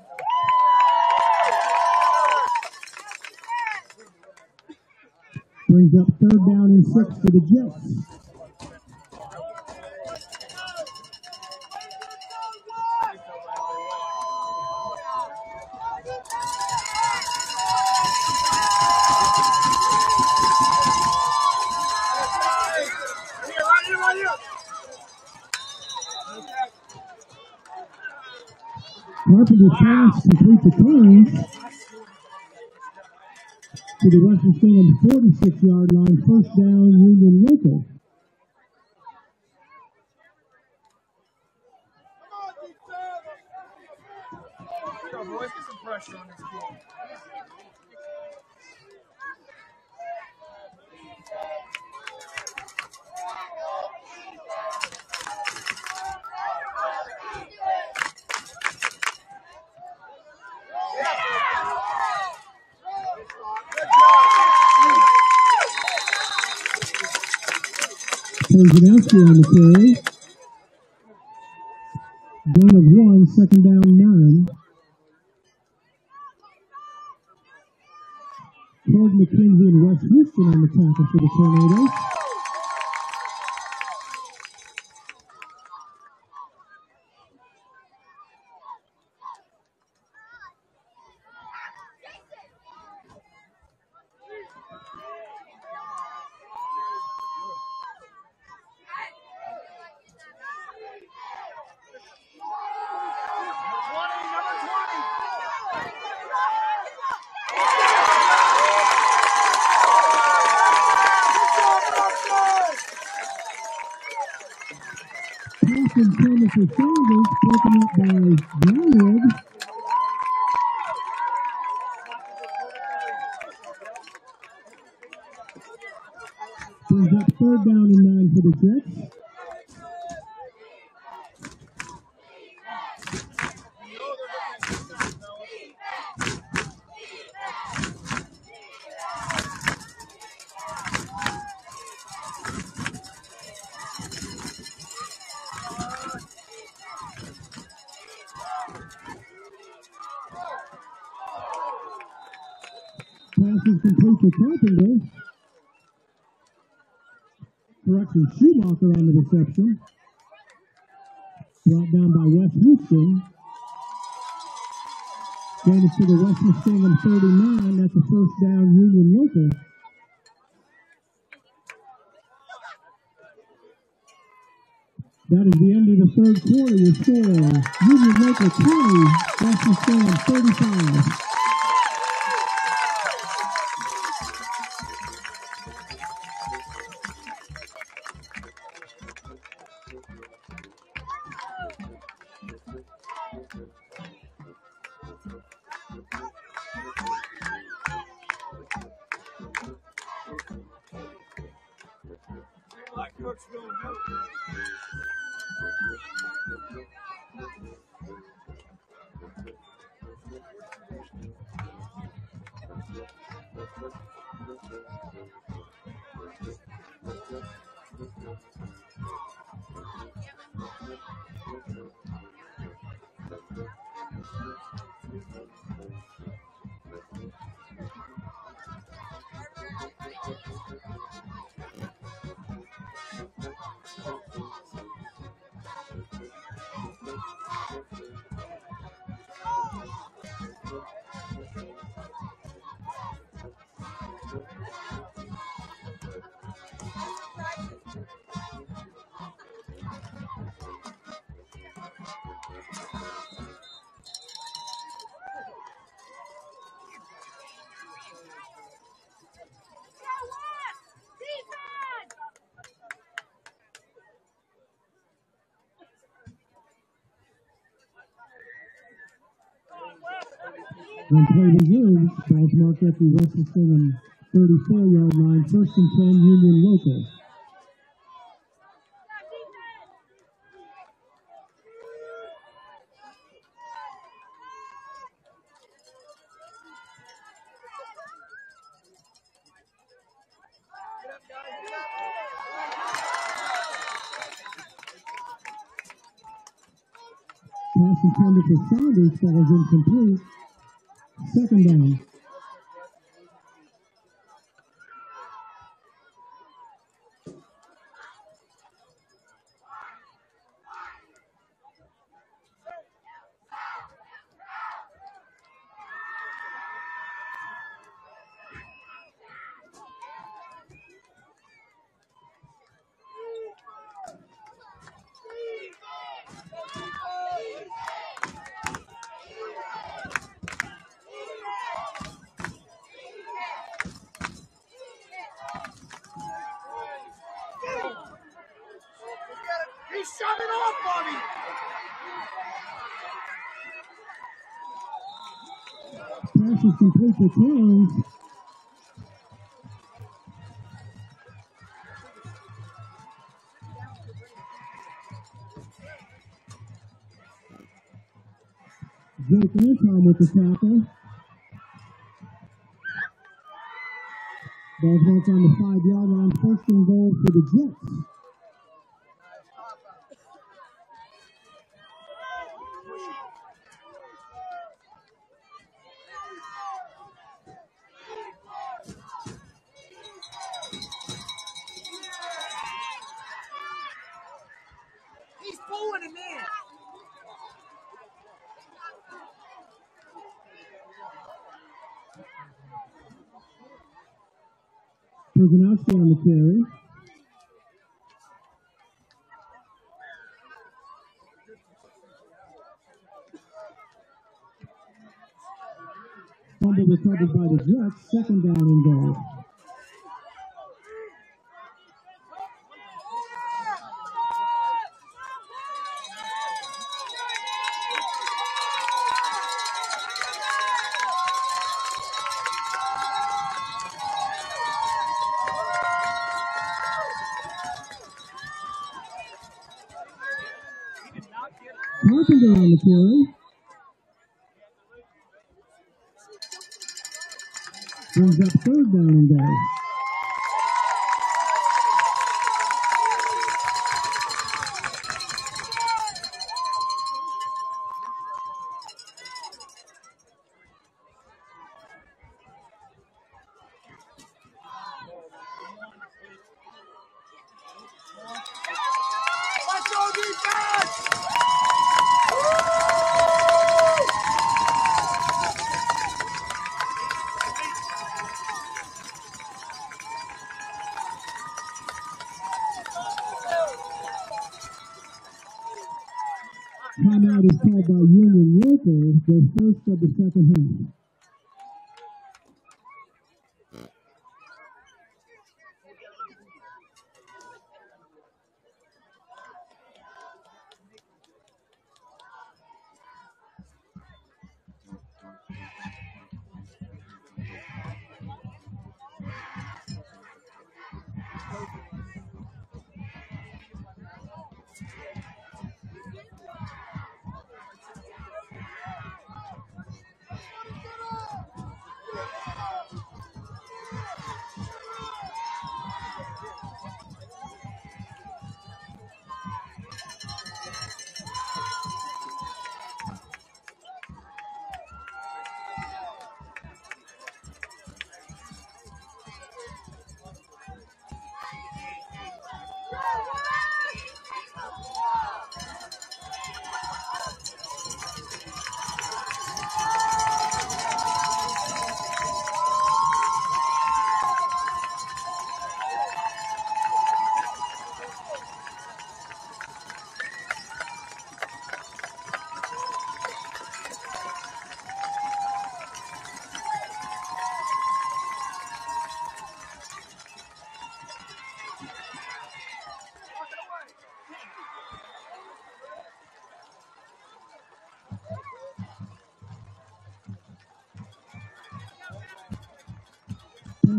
Brings up third down and six for the Jets. Complete to Collins. To the West Muskingum 46 yard line, first down, Union local. Get some pressure on this kid. Kozanowski on the carry. Gain of one, second down, nine. Cord McKenzie and Wes Houston on the tackle for the Tornadoes. Twenty, number twenty. Pass intended for Sanders, broken up by Brownwood. Brings up third down and nine for the Jets. Pass is complete to Carpenter. Correction, Schumacher on the reception. Brought down by Wes Houston. Gain to the West Muskingum 39. That's a first down Union local. That is the end of the third quarter. Your score, Union local 20, West Muskingum 35. On play reserves, balls marked at the West Muskingum 34 yard line, first and 10, Union local. Pass intended for Saunders falls incomplete. Second down. He's shoving off, Bobby. Pass is complete to Clarence. Jake Anton with the tackle. Ball's marked on the five yard line, first and goal for the Jets.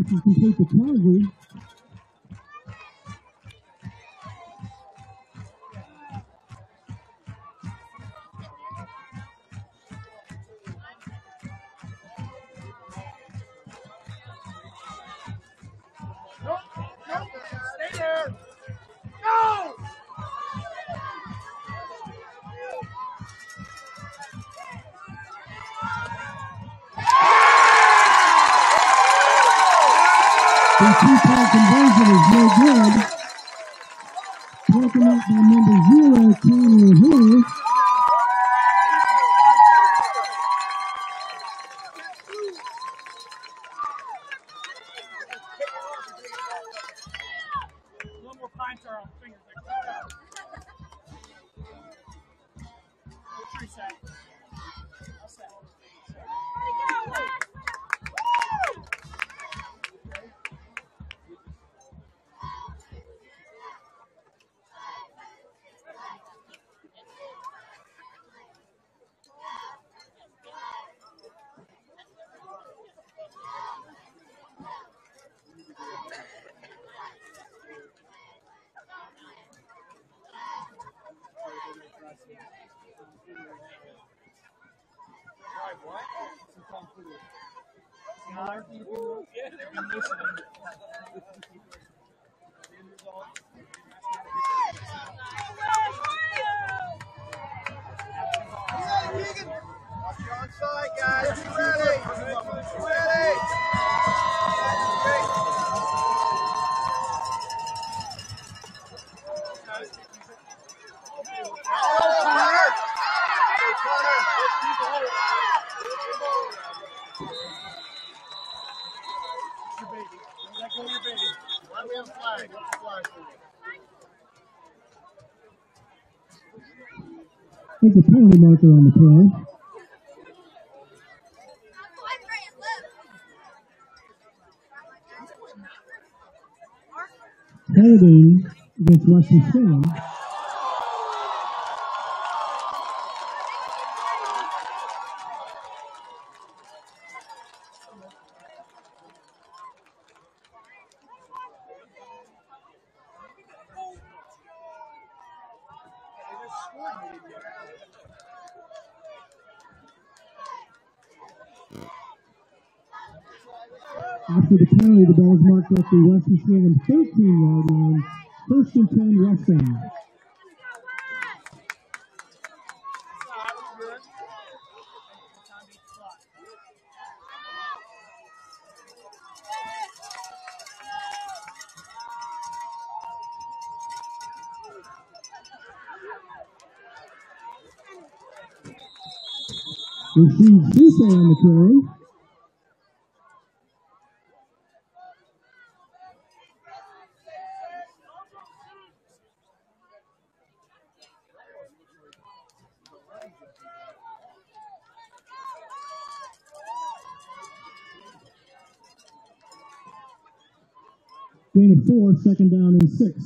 Pass is complete to Carsey. Two-point conversion is no good. There's a penalty marker on the play. Holding against Western Salem. After the ball is marked at the Western Salem 13 yard line. First and 10 Western. Receive Cisse on the carry. Four, second down and six.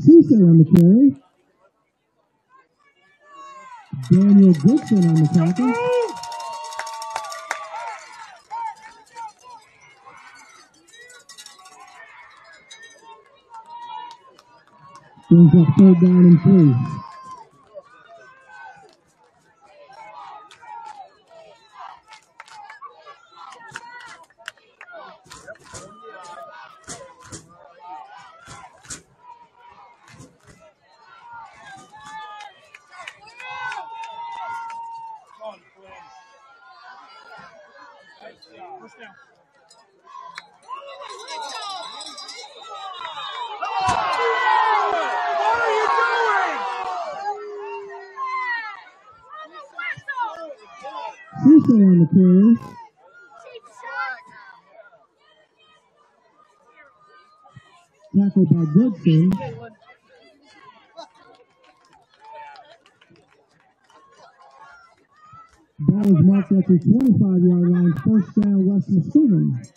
Cisse on the carry. Daniel Gibson on the tackle. Up third down and three. thing. That was marked at the 25 yard line, first down, West Muskingum.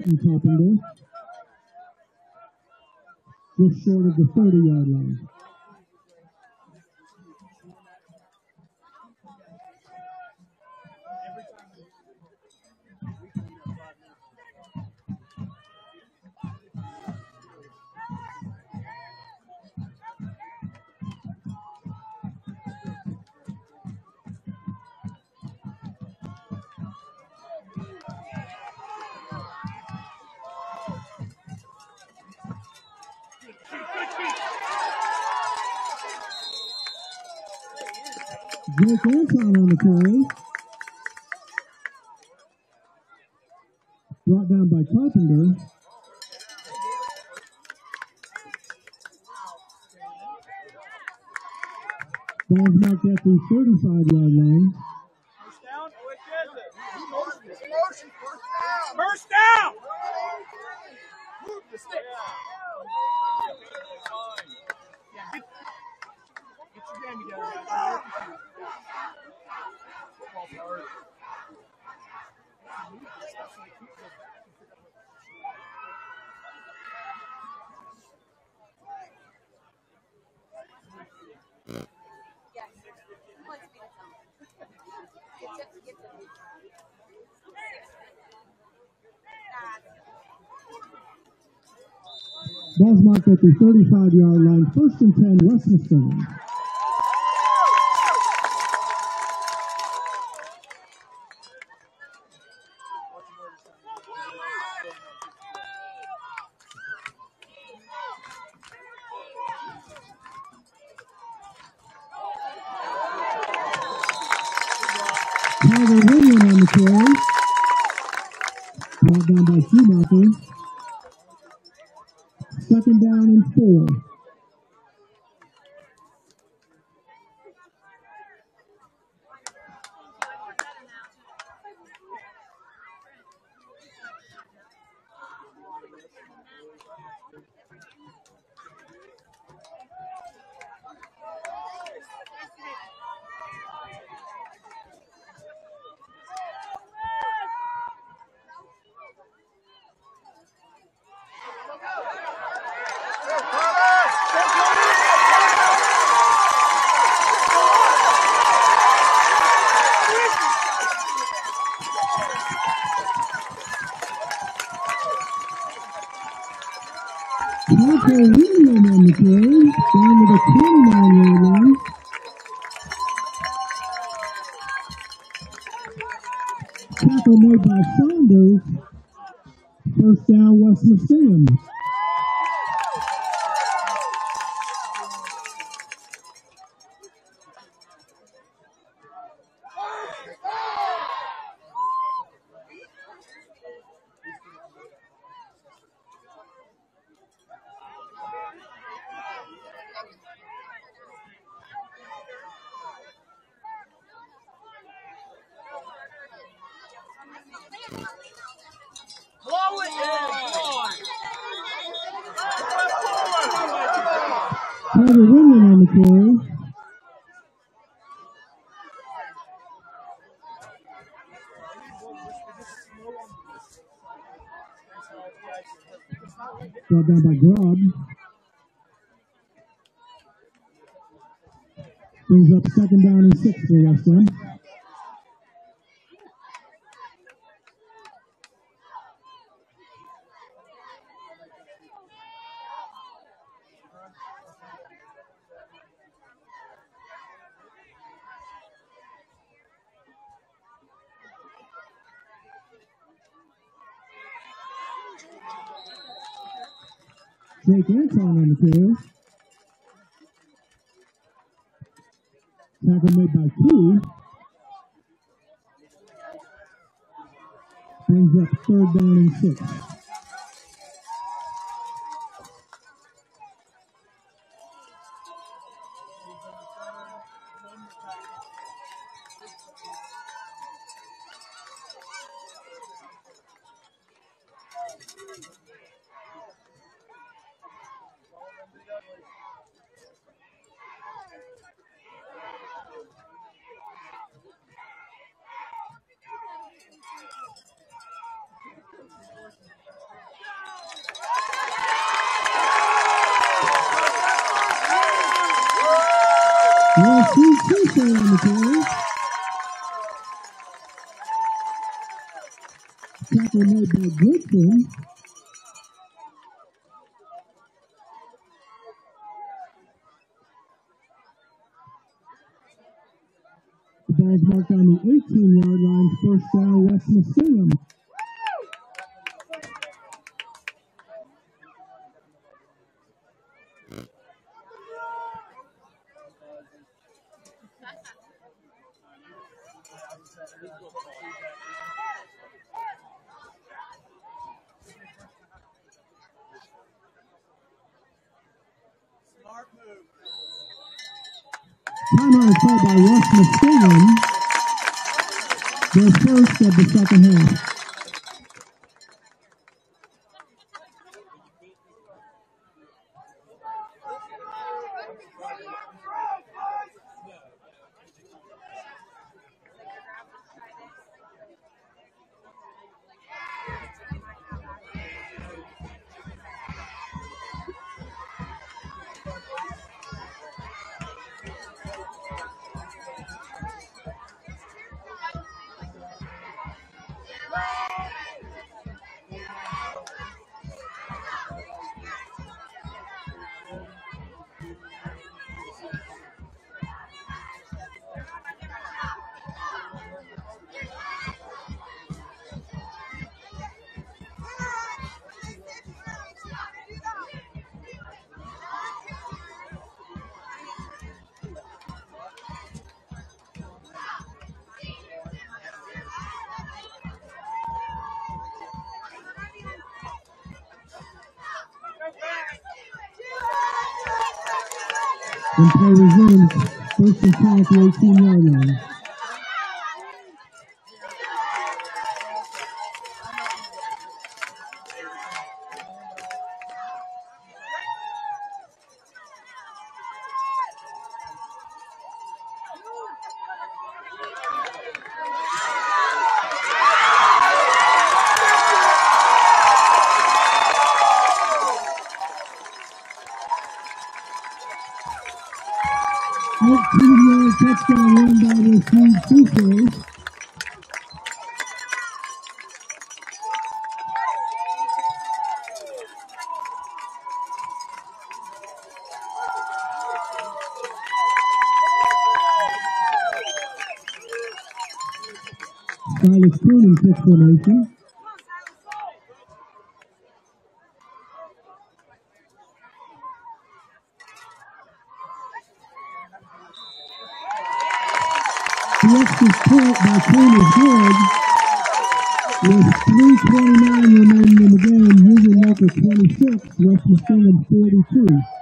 Clayton Carpenter. Just short of the 30 yard line. Blake Anton on the play. Brought down by Carpenter. Ball's marked at the 35 yard line. the 35-yard line, first and 10, West Muskingum. State up Anton on the field. tackle made by two. Brings up third down and six. West Muskingum. Their first of the second half. And play resumes. First and ten at the 18 yard line. Formation. The extra point by is good. With 3.29 remaining in the game, Union Local 26, West Muskingum 42.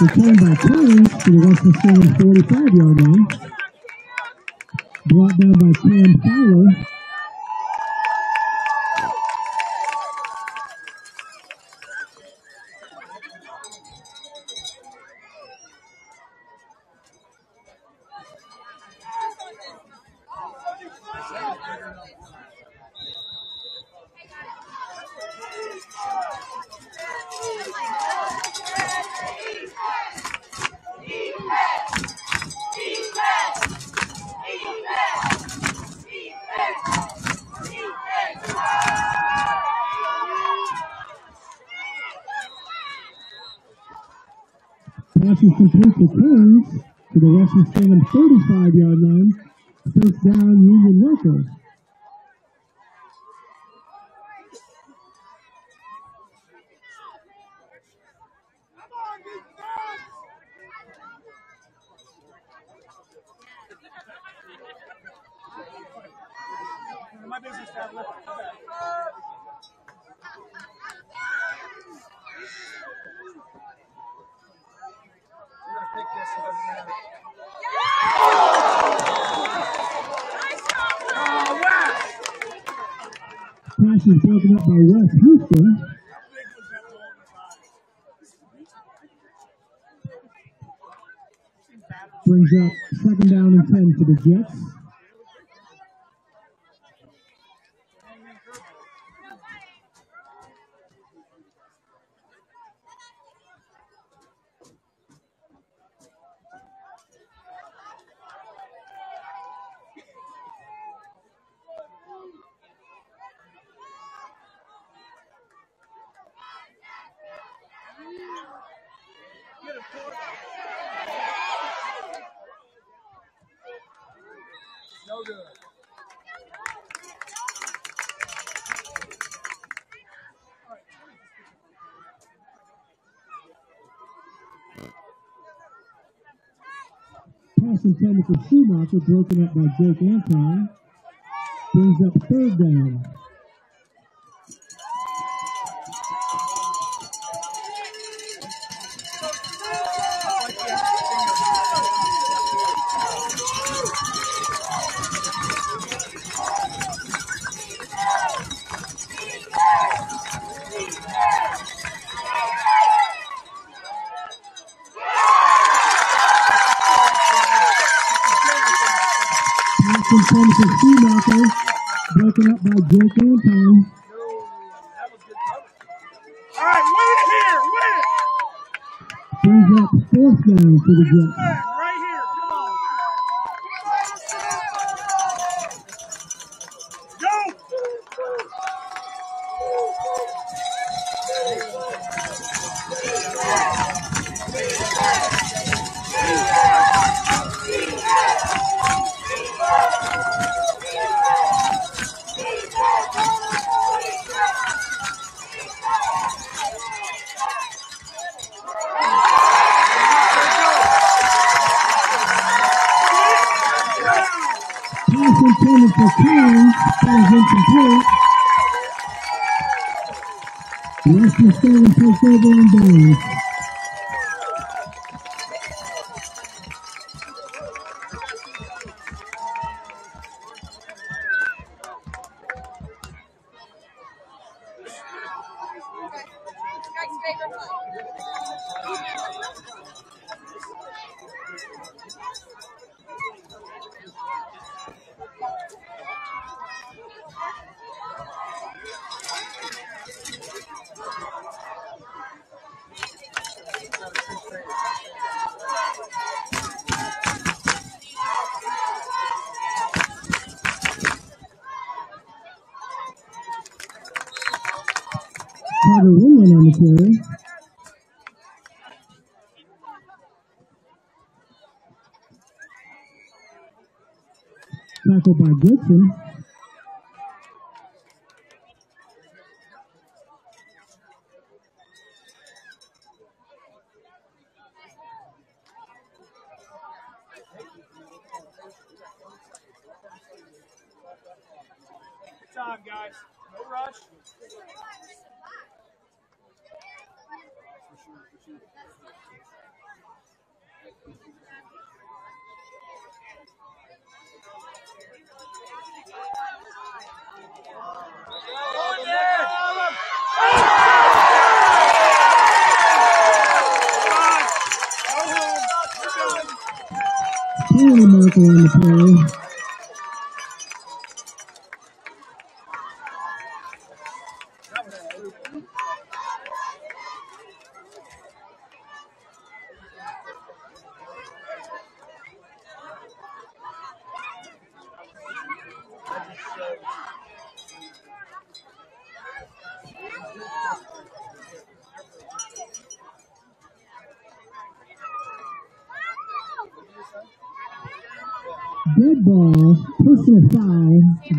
Returned by Collins to the Western Salem 45 yard line. Brought down by Cam Fowler. Pass is complete to Collins to the Western Salem 35 yard line. First down, Union Worker. My business got left. We're gonna pick this. It doesn't matter. Oh, wow! Pass is broken up by Wes Houston. How big was that ball inside? Brings up second down and 10 for the Jets. Get a foot. No good. For Schumacher, broken up by Jake Anton. Brings up third down. Broken up by Jake Anton. All right, win here. Win. Brings up fourth down for the Jets. Salem takes over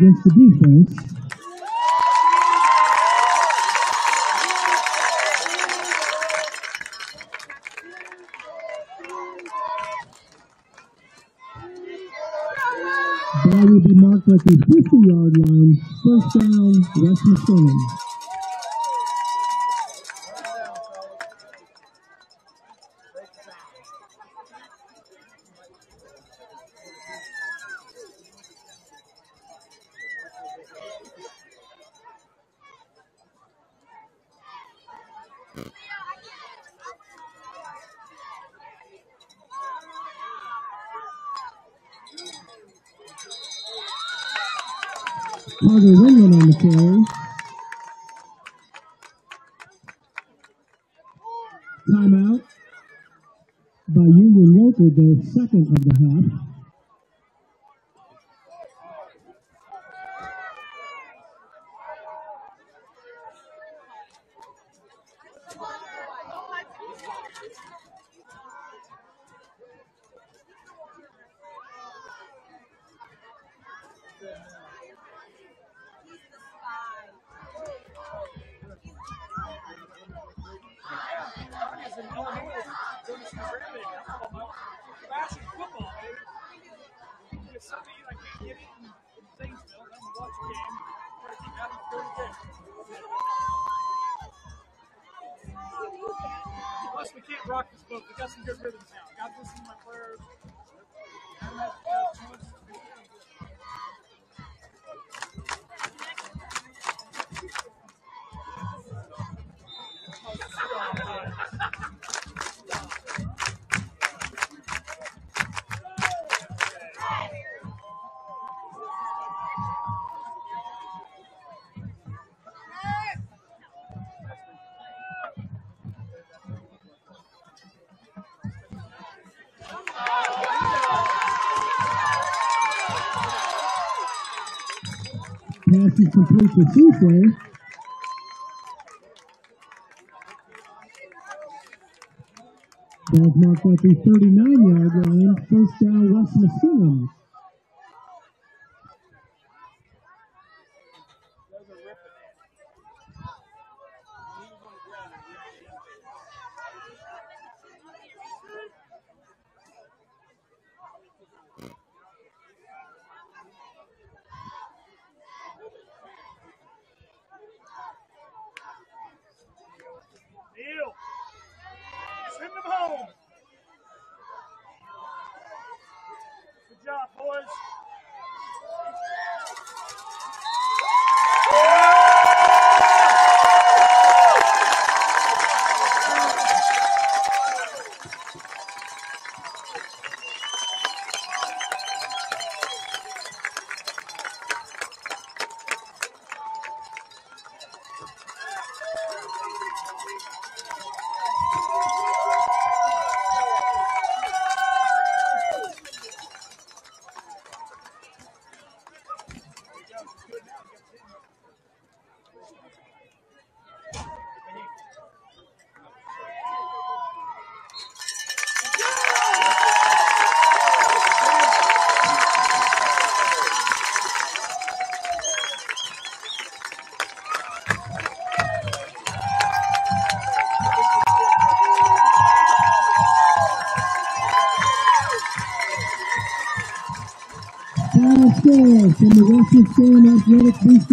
against the defense. Ball will be marked at the 50 yard line. First down, West Muskingum. Carter Winland on the carry. Timeout by Union Local, their second of the half. Complete to Cisse. Ball's marked at the 39 yard line. First down, West Muskingum.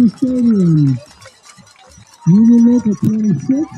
Stadium. Union Local 26,